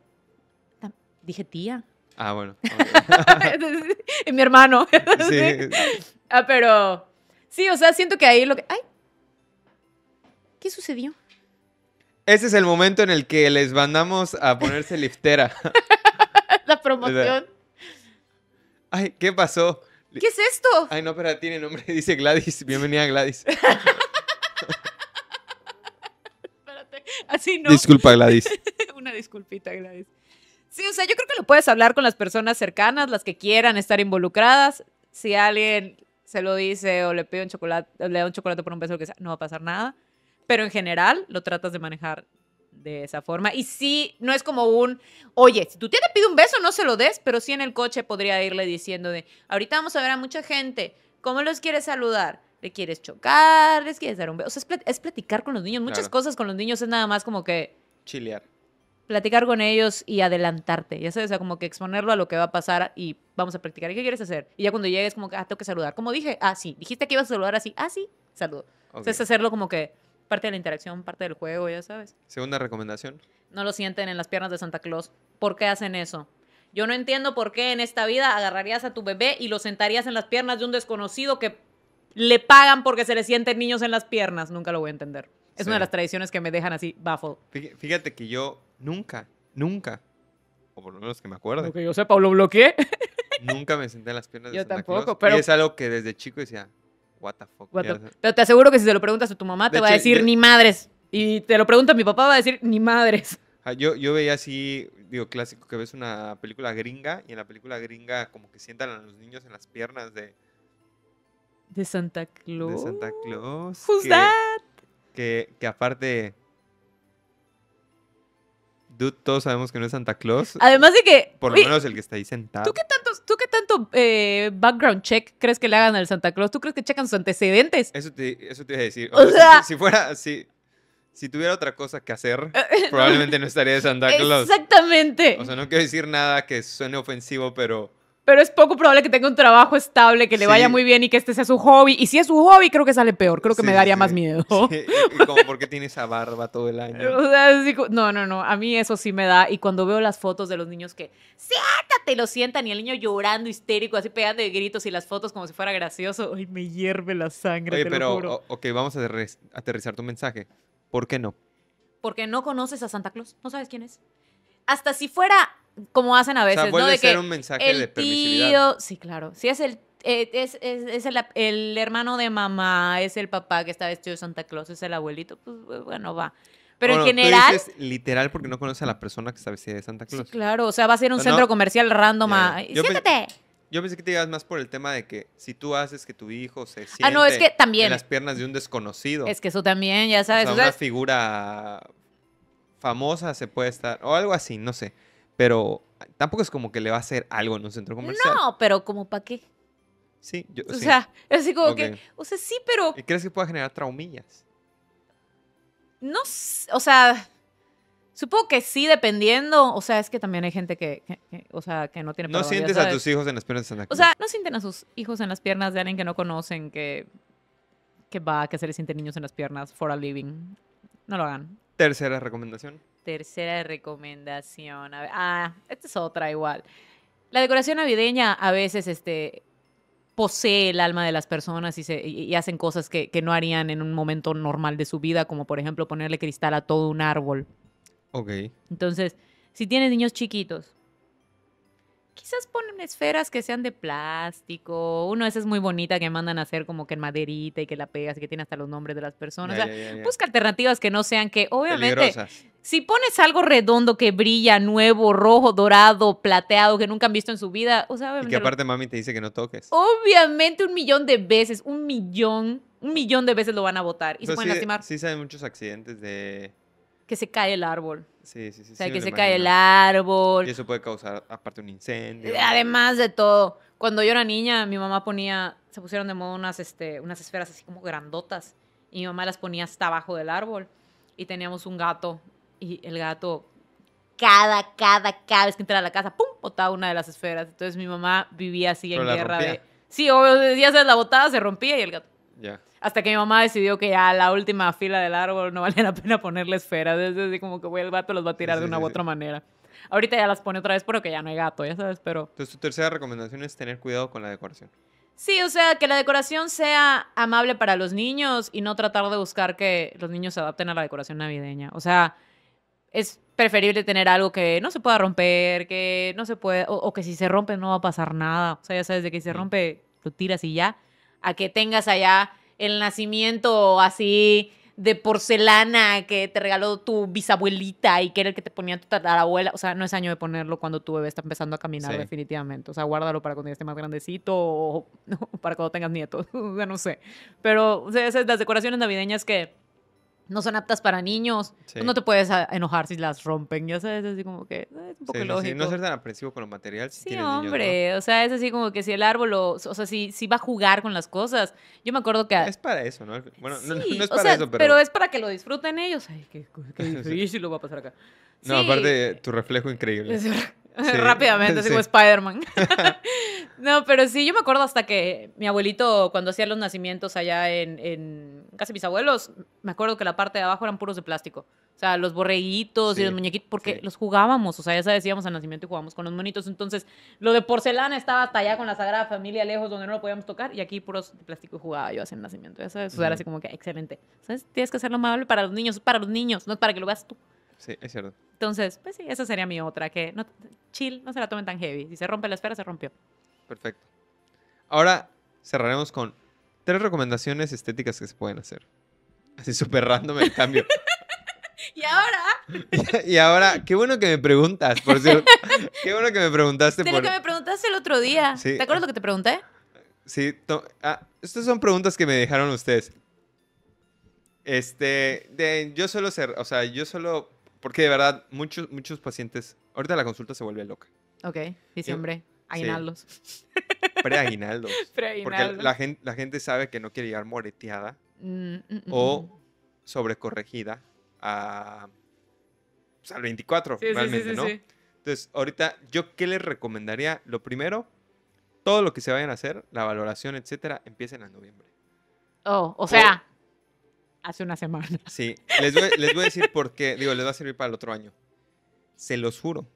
Dije tía. Ah, bueno. ok. y mi hermano. sí, Ah, pero sí, o sea, siento que ahí lo que. ¡Ay! ¿Qué sucedió? ese es el momento en el que les mandamos a ponerse liftera. La promoción. Ay, ¿qué pasó? ¿Qué es esto? Ay, no, pero tiene nombre, dice Gladys. Bienvenida, Gladys. Espérate. Así no. Disculpa, Gladys. Una disculpita, Gladys. Sí, o sea, yo creo que lo puedes hablar con las personas cercanas, las que quieran estar involucradas. Si alguien se lo dice o le pide un chocolate, le da un chocolate por un beso, que sea, no va a pasar nada. Pero en general lo tratas de manejar de esa forma. Y sí, no es como un, oye, si tu tía te pide un beso, no se lo des, pero sí en el coche podría irle diciendo de, ahorita vamos a ver a mucha gente, ¿cómo los quieres saludar? ¿Le quieres chocar? ¿Les quieres dar un beso? O sea, es, plat- es platicar con los niños. Muchas Claro. cosas con los niños es nada más como que Chilear. platicar con ellos y adelantarte, ya sabes, o sea, como que exponerlo a lo que va a pasar y vamos a practicar. ¿Y qué quieres hacer? Y ya cuando llegues, como que, ah, tengo que saludar. Como dije, ah, sí, dijiste que ibas a saludar así, ah, sí, saludo. O sea, es hacerlo como que parte de la interacción, parte del juego, ya sabes. Segunda recomendación. No lo sienten en las piernas de Santa Claus. ¿Por qué hacen eso? Yo no entiendo por qué en esta vida agarrarías a tu bebé y lo sentarías en las piernas de un desconocido que le pagan porque se le sienten niños en las piernas. Nunca lo voy a entender. Es Sí. una de las tradiciones que me dejan así baffled. Fí- Fíjate que yo nunca, nunca, o por lo menos que me acuerde, Lo que yo sepa, lo bloqueé. Nunca me senté en las piernas de Yo Santa tampoco, Claus. pero- Y es algo que desde chico decía, what the fuck. What the-. Pero te aseguro que si se lo preguntas a tu mamá, te De va a decir ni madres. Y te lo pregunta a mi papá, va a decir ni madres. Ah, Yo, yo veía así, digo, clásico, que ves una película gringa y en la película gringa como que sientan a los niños en las piernas de, De Santa de Claus. Santa Claus. Who's que, that? Que, que aparte, dude, todos sabemos que no es Santa Claus. Además de que. por lo oye, menos el que está ahí sentado. ¿Tú qué tanto, tú qué tanto eh, background check crees que le hagan al Santa Claus? ¿Tú crees que checan sus antecedentes? Eso te, eso te iba a decir. O sea- si, fuera, si, si tuviera otra cosa que hacer, probablemente no estaría de Santa Claus. Exactamente. O sea, no quiero decir nada que suene ofensivo, pero Pero es poco probable que tenga un trabajo estable, que le vaya muy bien y que este sea su hobby. Y si es su hobby, creo que sale peor. Creo que Sí, me daría sí. más miedo. Sí, y, como porque tiene esa barba todo el año. O sea, no, no, no. A mí eso sí me da. Y cuando veo las fotos de los niños que siéntate, y lo sientan y el niño llorando histérico, así pegando de gritos y las fotos como si fuera gracioso, ay, me hierve la sangre. Oye, te pero, lo juro. o- ok, vamos a aterriz- aterrizar tu mensaje. ¿Por qué no? Porque no conoces a Santa Claus, no sabes quién es. Hasta si fuera como hacen a O veces, sea, ¿no? De a ser que un mensaje de el permisividad. tío, sí, claro. Si es el eh, es, es- es el, el hermano de mamá, es el papá que está vestido de Santa Claus, es el abuelito, pues bueno, va. Pero Bueno, en tú general, dices literal porque no conoces a la persona que está vestida de Santa sí, Claus. claro, o sea, va a ser un O centro no- comercial random. Ya, a-. Yo Siéntate. Yo pensé que te ibas más por el tema de que si tú haces que tu hijo se siente Ah, no, es que también. en las piernas de un desconocido, Es que eso también, ya o sabes. o sea, una figura famosa se puede estar, o algo así, no sé. Pero tampoco es como que le va a hacer algo en un centro comercial. no, pero como para qué. Sí, yo, O sí. sea, es así como que, o sea, sí, pero ¿Y crees que pueda generar traumillas? no, o sea, supongo que sí, dependiendo. O sea, es que también hay gente que, que- que, o sea, que no tiene No sientes a tus hijos en las piernas de Santa O Claus. sea, no sienten a sus hijos en las piernas de alguien que no conocen, que, que va, que se les sienten niños en las piernas for a living. No lo hagan. Tercera recomendación. Tercera recomendación. A ver, ah, esta es otra igual. La decoración navideña a veces este, posee el alma de las personas y, se, y, y hacen cosas que, que no harían en un momento normal de su vida, como por ejemplo ponerle cristal a todo un árbol. Ok. Entonces, si tienes niños chiquitos, quizás ponen esferas que sean de plástico. Una esa es muy bonita que mandan a hacer como que en maderita y que la pegas y que tiene hasta los nombres de las personas. O sea, busca alternativas que no sean que, obviamente, Peligrosas. si pones algo redondo que brilla, nuevo, rojo, dorado, plateado, que nunca han visto en su vida, o sea, Y obviamente, que lo- aparte mami te dice que no toques. obviamente un millón de veces, un millón, un millón de veces lo van a votar y O se pueden sí, lastimar. sí saben muchos accidentes de... Que se cae el árbol. Sí, sí, sí. O sea, sí que se cae el árbol. Y eso puede causar aparte un incendio. Además de todo, cuando yo era niña, mi mamá ponía, se pusieron de moda unas, este, unas esferas así como grandotas. Y mi mamá las ponía hasta abajo del árbol. Y teníamos un gato. Y el gato, cada, cada, cada vez que entraba a la casa, ¡pum! botaba una de las esferas. Entonces mi mamá vivía así Pero en guerra rompía. de. Sí, obvio, ya sabes, la botada se rompía y el gato. Ya. Hasta que mi mamá decidió que ya la última fila del árbol no valía la pena ponerle esferas. Es así como que el gato los va a tirar Sí, de sí, una sí, u sí. otra manera. Ahorita ya las pone otra vez porque ya no hay gato, ya sabes, pero. Entonces tu tercera recomendación es tener cuidado con la decoración. Sí, o sea, que la decoración sea amable para los niños y no tratar de buscar que los niños se adapten a la decoración navideña. O sea, es preferible tener algo que no se pueda romper, que no se puede, o, o que si se rompe no va a pasar nada. O sea, ya sabes, de que si se rompe, lo tiras y ya. A que tengas allá el nacimiento así de porcelana que te regaló tu bisabuelita y que era el que te ponía tu tatarabuela. O sea, no es año de ponerlo cuando tu bebé está empezando a caminar, Sí. definitivamente. O sea, guárdalo para cuando ya esté más grandecito o o para cuando tengas nietos. O sea, no sé. Pero, o sea, esas las decoraciones navideñas que no son aptas para niños, Sí. pues no te puedes a- enojar si las rompen. Ya sabes, así como que eh, es un poco Sí, sí, sí, lógico. No ser tan aprensivo con lo material si Sí, tienes niños, ¿no? hombre, o sea, es así como que si el árbol, lo- o sea, si, si va a jugar con las cosas. Yo me acuerdo que... Es para eso, ¿no? Bueno, no, no- es o para sea, eso, pero... es para que lo disfruten ellos. Ay, qué, qué difícil lo va a pasar acá. No, aparte, tu reflejo increíble. Rápidamente, así sí. como Spider-Man. no, pero sí, yo me acuerdo hasta que mi abuelito, cuando hacía los nacimientos allá en, en casa de mis abuelos, me acuerdo que la parte de abajo eran puros de plástico. O sea, los borreguitos y Sí, los muñequitos, porque sí. los jugábamos. O sea, ya sabes, íbamos al nacimiento y jugábamos con los monitos. Entonces, lo de porcelana estaba hasta allá con la Sagrada Familia, lejos, donde no lo podíamos tocar. Y aquí puros de plástico jugaba yo hacia el nacimiento. Ya sabes, o sea, era así como que excelente. ¿Sabes? Tienes que hacerlo amable para los niños, para los niños, no es para que lo veas tú. Sí, es cierto. Entonces, pues sí, esa sería mi otra, que no, chill, no se la tomen tan heavy. Si se rompe la esfera, se rompió. Perfecto. Ahora cerraremos con tres recomendaciones estéticas que se pueden hacer. Así súper random el cambio. Y ahora, y ahora, qué bueno que me preguntas, por cierto. Qué bueno que me preguntaste de por... lo que me preguntaste el otro día. Sí. ¿Te acuerdas lo que te pregunté? Sí, to- ah, estas son preguntas que me dejaron ustedes. Este, de, yo solo ser, o sea, yo solo, porque de verdad muchos, muchos pacientes, ahorita la consulta se vuelve loca. Ok, diciembre. Aguinaldos. Preaguinaldos. Porque Preaguinaldos. la gente, la gente sabe que no quiere llegar moreteada Mm, mm, mm, o sobrecorregida a, pues, al 24, Sí, sí, sí, realmente, sí, ¿no? sí. Entonces, ahorita, ¿yo qué les recomendaría? Lo primero, todo lo que se vayan a hacer, la valoración, etcétera, empiecen en noviembre. Oh, o sea, hace una semana. Sí, les voy, les voy a decir por qué, digo, les va a servir para el otro año. Se los juro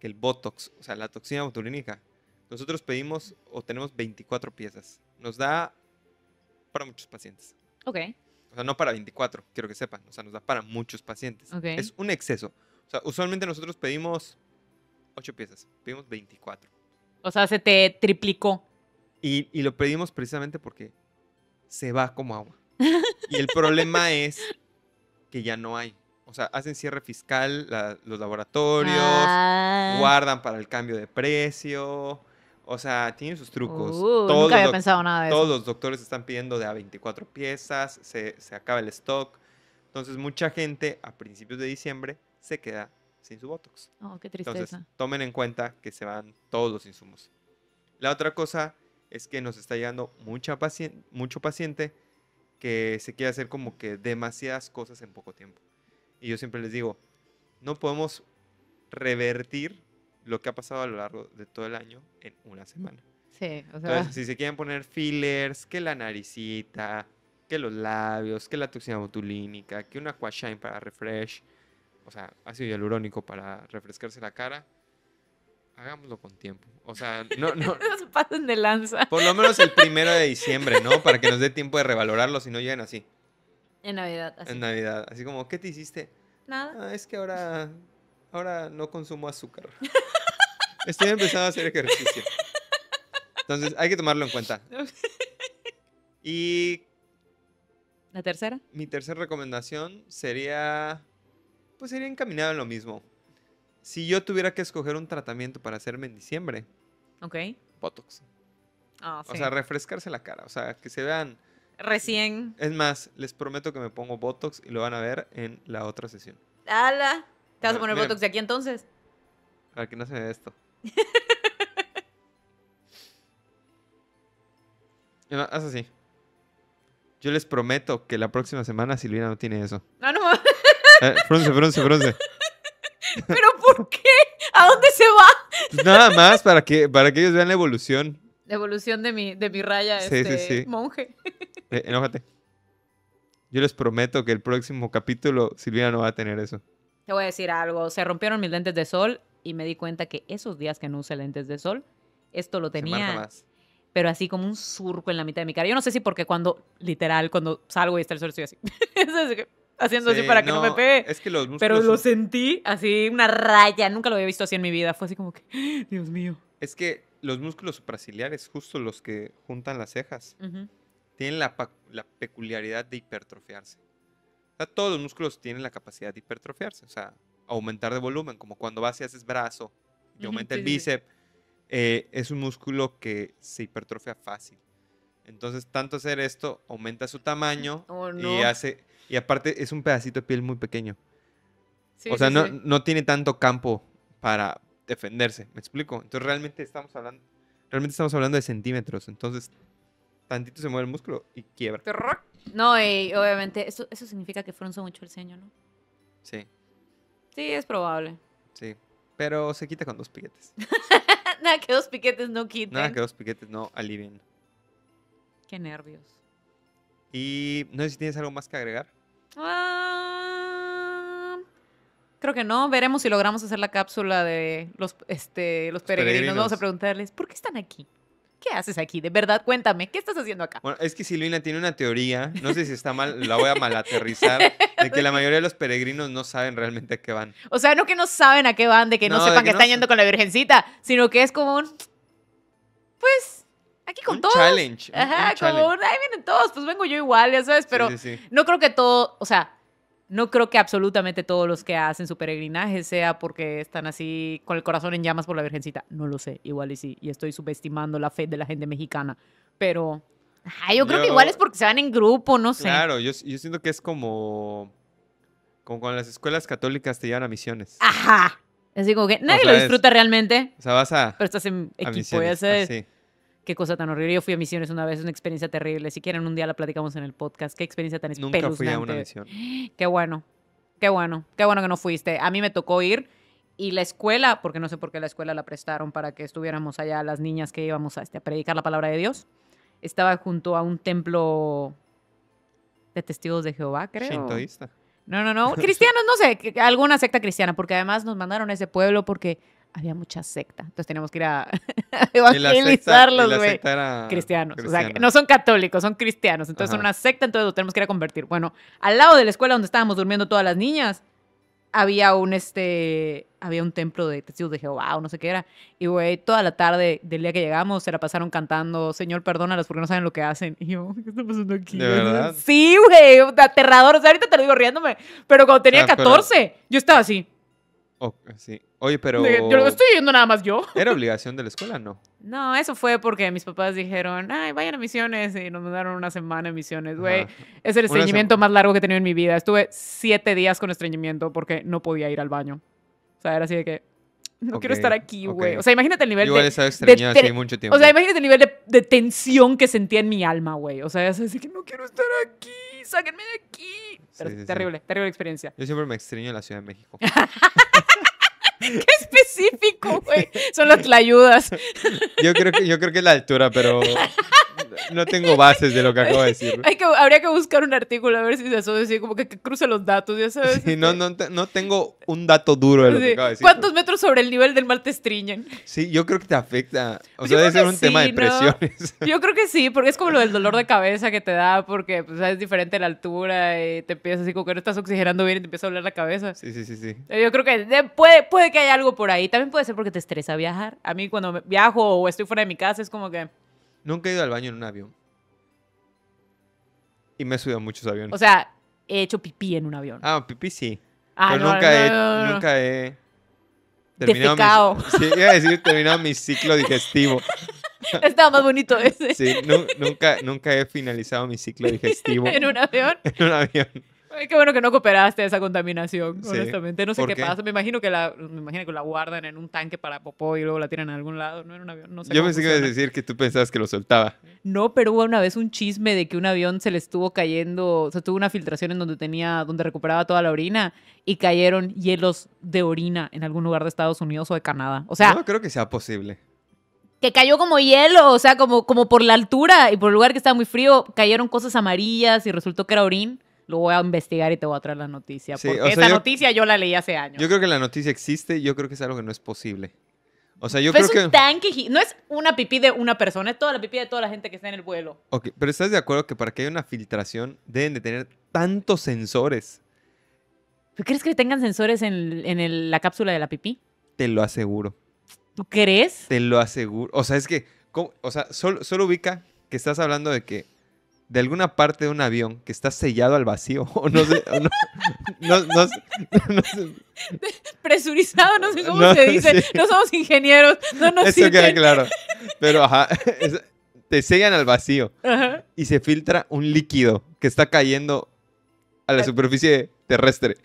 que el Botox, o sea, la toxina botulínica, nosotros pedimos o tenemos 24 piezas. Nos da para muchos pacientes. Ok. O sea, no para 24, quiero que sepan. O sea, nos da para muchos pacientes. Ok. Es un exceso. O sea, usualmente nosotros pedimos 8 piezas, pedimos 24. O sea, se te triplicó. Y, y lo pedimos precisamente porque se va como agua. Y el problema es que ya no hay. O sea, hacen cierre fiscal la- los laboratorios, Ah. guardan para el cambio de precio. O sea, tienen sus trucos. Uh, Todos nunca había pensado nada de Todos eso. los doctores están pidiendo de a 24 piezas, se, se acaba el stock. Entonces, mucha gente a principios de diciembre se queda sin su Botox. Oh, qué Entonces, tristeza. tomen en cuenta que se van todos los insumos. La otra cosa es que nos está llegando mucha pacien- mucho paciente que se quiere hacer como que demasiadas cosas en poco tiempo. Y yo siempre les digo, no podemos revertir lo que ha pasado a lo largo de todo el año en una semana. Sí, o sea, Entonces, si se quieren poner fillers, que la naricita, que los labios, que la toxina botulínica, que una aquashine para refresh, o sea, ácido hialurónico para refrescarse la cara, hagámoslo con tiempo. O sea, no, no, no se pasen de lanza. por lo menos el primero de diciembre, ¿no? Para que nos dé tiempo de revalorarlo si no llegan así, En Navidad, así. en Navidad. Así como, ¿qué te hiciste? Nada. Ah, es que ahora, ahora no consumo azúcar. Estoy empezando a hacer ejercicio. Entonces, hay que tomarlo en cuenta. Y ¿La tercera? mi tercera recomendación sería, pues sería encaminado en lo mismo. Si yo tuviera que escoger un tratamiento para hacerme en diciembre, Ok. Botox. Ah, O sí. sea, refrescarse la cara. O sea, que se vean. Recién. Es más, les prometo que me pongo Botox y lo van a ver en la otra sesión. ¡Hala! ¿Te vas a poner. Botox de aquí entonces? Para que no se vea esto. No, haz así. Yo les prometo que la próxima semana Silvina no tiene eso. No, no. Eh, frunce, frunce, frunce. ¿Pero por qué? ¿A dónde se va? Pues nada más para que, para que ellos vean la evolución. La evolución de mi, de mi raya, Sí, sí, este, sí. monje. Eh, enójate. Yo les prometo que el próximo capítulo Silvina no va a tener eso. Te voy a decir algo. Se rompieron mis lentes de sol y me di cuenta que esos días que no usé lentes de sol, esto lo tenía, más. pero así como un surco en la mitad de mi cara. Yo no sé si porque cuando, literal, cuando salgo y está el sol, estoy así. Así Haciendo así Sí, para que no, me pegue. Es que los músculos. Pero lo sentí así, una raya. Nunca lo había visto así en mi vida. Fue así como que, Dios mío. Es que los músculos supraciliares, justo los que juntan las cejas, Ujú. tienen la, la peculiaridad de hipertrofiarse. O sea, todos los músculos tienen la capacidad de hipertrofiarse, o sea, aumentar de volumen, como cuando vas y haces brazo y aumenta el sí, sí, sí. bíceps, eh, es un músculo que se hipertrofia fácil. Entonces, tanto hacer esto aumenta su tamaño Oh, y no. hace y aparte es un pedacito de piel muy pequeño. Sí, o sea, sí, no, sí. no tiene tanto campo para defenderse. ¿Me explico? Entonces realmente estamos hablando, realmente estamos hablando de centímetros. Entonces, tantito se mueve el músculo y quiebra. No, y obviamente, eso, eso significa que frunzo mucho el ceño, ¿no? Sí, Sí, es probable. sí. Pero se quita con dos piquetes. Nada, que dos piquetes no quiten. Nada que dos piquetes no alivian. Qué nervios. Y no sé si tienes algo más que agregar. Ah, creo que no. Veremos si logramos hacer la cápsula de los, este, los peregrinos. Vamos a preguntarles, ¿por qué están aquí? ¿Qué haces aquí? De verdad, cuéntame, ¿qué estás haciendo acá? Bueno, es que Silvina tiene una teoría, no sé si está mal, la voy a malaterrizar, de que la mayoría de los peregrinos no saben realmente a qué van. O sea, no que no saben a qué van, de que no, sepan que que, no están yendo con la virgencita, sino que es como un... pues, aquí con un todos. challenge. un- un Ajá, challenge. como, ahí vienen todos, pues vengo yo igual, ya sabes, pero Sí, sí, sí. no creo que todo, o sea, no creo que absolutamente todos los que hacen su peregrinaje sea porque están así con el corazón en llamas por la Virgencita. No lo sé, igual y sí, y estoy subestimando la fe de la gente mexicana, pero... ajá, yo creo que Yo- igual es porque se van en grupo, no sé. Claro, yo, yo siento que es como. Como cuando las escuelas católicas te llevan a misiones. Ajá. Así como que nadie sea, lo es- disfruta realmente, O sea, vas a, pero estás en equipo, ya sabes. Qué cosa tan horrible. Yo fui a misiones una vez, una experiencia terrible. Si quieren, un día la platicamos en el podcast. Qué experiencia tan Nunca fui a una espeluznante. misión. Qué bueno, qué bueno, qué bueno que no fuiste. A mí me tocó ir y la escuela, porque no sé por qué la escuela la prestaron para que estuviéramos allá las niñas que íbamos a, este, a predicar la palabra de Dios, estaba junto a un templo de testigos de Jehová, creo. Shintoísta. No, no, no. Cristianos, no sé, alguna secta cristiana, porque además nos mandaron a ese pueblo porque había mucha secta. Entonces teníamos que ir a evangelizarlos, güey cristianos. O sea, cristiana. no son católicos, son cristianos. Entonces son Ajá. una secta, entonces lo tenemos que ir a convertir. Bueno, al lado de la escuela donde estábamos durmiendo todas las niñas, había un este había un templo de testigos de Jehová o no sé qué era. Y güey, toda la tarde del día que llegamos se la pasaron cantando, Señor, perdónalas porque no saben lo que hacen. Y yo, ¿qué está pasando aquí? ¿De verdad? Sí, güey, aterrador. O sea, ahorita te lo digo riéndome. Pero cuando tenía pero- 14, yo estaba así. Oh, sí. Oye, pero. Yo lo estoy yendo nada más yo. ¿Era obligación de la escuela? No. No, eso fue porque mis papás dijeron, ay, vayan a misiones y nos mandaron una semana a misiones, güey. Es el estreñimiento más largo que he tenido en mi vida. Estuve siete días con estreñimiento porque no podía ir al baño. O sea, era así de que, no quiero Ok, estar aquí, güey. ok. O sea, imagínate el nivel Igual de... de- así mucho tiempo. O sea, imagínate el nivel de, de tensión que sentía en mi alma, güey. O sea, es así que no quiero estar aquí, sáquenme de aquí. Pero Sí, sí, sí. terrible, terrible experiencia. Yo siempre me extraño en la Ciudad de México. Qué específico, güey. Son las tlayudas. Yo creo que, yo creo que es la altura, pero no tengo bases de lo que acabo de decir. Hay que, habría que buscar un artículo a ver si se asocia así, como que, que cruce los datos, ya sabes. Sí, no, este. no, no tengo un dato duro de lo Sí. que acabo de decir. ¿Cuántos metros sobre el nivel del mar te estriñen? Sí, yo creo que te afecta. O sea, debe ser un tema de presiones. Yo creo que sí, porque es como lo del dolor de cabeza que te da, porque pues, es diferente la altura y te empiezas así como que no estás oxigenando bien y te empieza a doler la cabeza. Sí, sí, sí, sí. Yo creo que de- puede, puede que haya algo por ahí. También puede ser porque te estresa viajar. A mí cuando viajo o estoy fuera de mi casa es como que... Nunca he ido al baño en un avión. Y me he subido a muchos aviones. O sea, he hecho pipí en un avión. ah, pipí sí. Ah, pero no, nunca, no, he, no, nunca he Defecado. mi, sí, iba a decir terminado mi ciclo digestivo. Estaba más bonito ese. Sí, nu- nunca, nunca he finalizado mi ciclo digestivo en un avión. en un avión. Ay, qué bueno que no cooperaste a esa contaminación, Sí. honestamente. No sé ¿Por qué, qué? pasa. Me imagino que la, me imagino que la guardan en un tanque para popó y luego la tiran en algún lado, no en un avión. No sé Yo pensé que ibas a decir que tú pensabas que lo soltaba. No, pero hubo una vez un chisme de que un avión se le estuvo cayendo, o sea, tuvo una filtración en donde tenía, donde recuperaba toda la orina y cayeron hielos de orina en algún lugar de Estados Unidos o de Canadá. O sea, no creo que sea posible. que cayó como hielo, o sea, como, como por la altura y por el lugar que estaba muy frío, cayeron cosas amarillas y resultó que era orín. Lo voy a investigar y te voy a traer la noticia. Sí, porque o sea, esa yo- noticia yo la leí hace años. Yo creo que la noticia existe, yo creo que es algo que no es posible. O sea, yo Pero creo es un que... tanque, no es una pipí de una persona, es toda la pipí de toda la gente que está en el vuelo. Ok, pero ¿estás de acuerdo que para que haya una filtración deben de tener tantos sensores? ¿Tú crees que tengan sensores en, en el- la cápsula de la pipí? Te lo aseguro. ¿Tú crees? Te lo aseguro. O sea, es que... ¿cómo? O sea, solo, solo ubica que estás hablando de que de alguna parte de un avión que está sellado al vacío. O no sé... o no, no, no no sé- Presurizado, no sé cómo se dice. sí. No somos ingenieros, no nos Eso queda claro. Pero, ajá, es- te sellan al vacío Ajá. y se filtra un líquido que está cayendo a la superficie terrestre.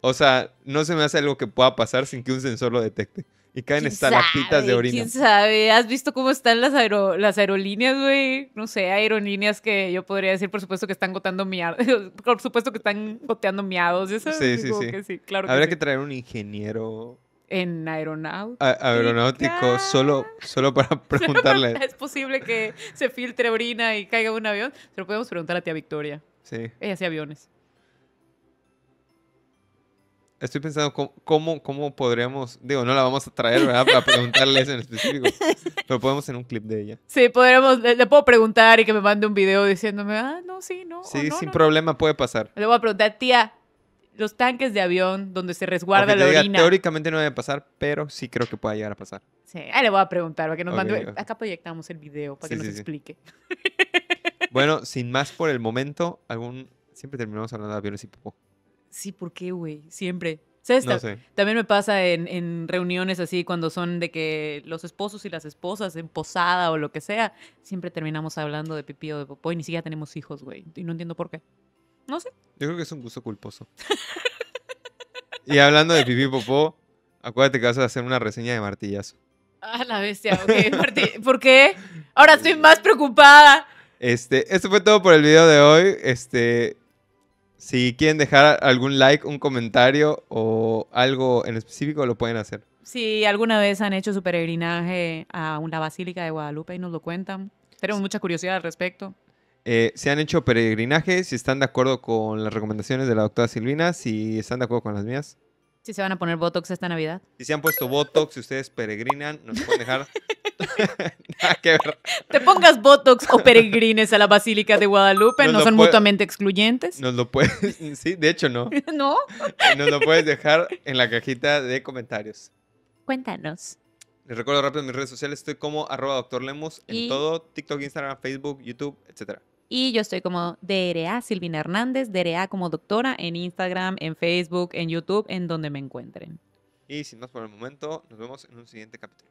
O sea, no se me hace algo que pueda pasar sin que un sensor lo detecte. Y caen ¿Quién estalactitas de orina. ¿Quién sabe? ¿Has visto cómo están las, aero- las aerolíneas, güey? No sé, aerolíneas que yo podría decir, por supuesto, que están gotando miados. por supuesto que están goteando miados. ¿ya sabes? Sí, sí, sí. que sí, claro que Habría sí. que traer un ingeniero En aeronáutica. a- aeronáutico solo, solo para preguntarle. ¿Es posible que se filtre orina y caiga un avión? Se lo podemos preguntar a tía Victoria. Sí. Ella hace aviones. Estoy pensando cómo, cómo, cómo podríamos. Digo, no la vamos a traer, ¿verdad? Para preguntarle eso en específico. Pero podemos hacer un clip de ella. Sí, podremos, le, le puedo preguntar y que me mande un video diciéndome, ah, no, sí, no. Sí, no, sin no". problema puede pasar. Le voy a preguntar, tía, los tanques de avión donde se resguarda la diga, orina. teóricamente no debe pasar, pero sí creo que pueda llegar a pasar. Sí, ahí le voy a preguntar para que nos mande. Acá proyectamos el video para Sí, que nos sí, sí. explique. Bueno, sin más por el momento, algún... Siempre terminamos hablando de aviones y popó. Sí, ¿por qué, güey? Siempre. ¿Sabes? No sé. También me pasa en, en reuniones así, cuando son de que los esposos y las esposas en posada o lo que sea, siempre terminamos hablando de pipí o de popó y ni siquiera tenemos hijos, güey. Y no entiendo por qué. No sé. Yo creo que es un gusto culposo. y hablando de pipí y popó, acuérdate que vas a hacer una reseña de martillazo. Ah, la bestia, ok. Martí, ¿Por qué? Ahora estoy más preocupada. Este, esto fue todo por el video de hoy. Este, si quieren dejar algún like, un comentario o algo en específico, lo pueden hacer. Si alguna vez han hecho su peregrinaje a una Basílica de Guadalupe y nos lo cuentan. Tenemos mucha curiosidad al respecto. Eh, si han hecho peregrinaje, si están de acuerdo con las recomendaciones de la doctora Silvina, si están de acuerdo con las mías. Si se van a poner Botox esta Navidad. Si se han puesto Botox, si ustedes peregrinan, nos pueden dejar. Te pongas Botox o peregrines a la Basílica de Guadalupe, Nos no son mutuamente excluyentes. Nos lo puedes. Sí, de hecho no. ¿No? Nos lo puedes dejar en la cajita de comentarios. Cuéntanos. Les recuerdo rápido mis redes sociales, estoy como arroba doctor Lemus en Y- todo, TikTok, Instagram, Facebook, YouTube, etcétera. Y yo estoy como DRA Silvina Hernández, DRA como doctora en Instagram, en Facebook, en YouTube, en donde me encuentren. Y sin más por el momento, nos vemos en un siguiente capítulo.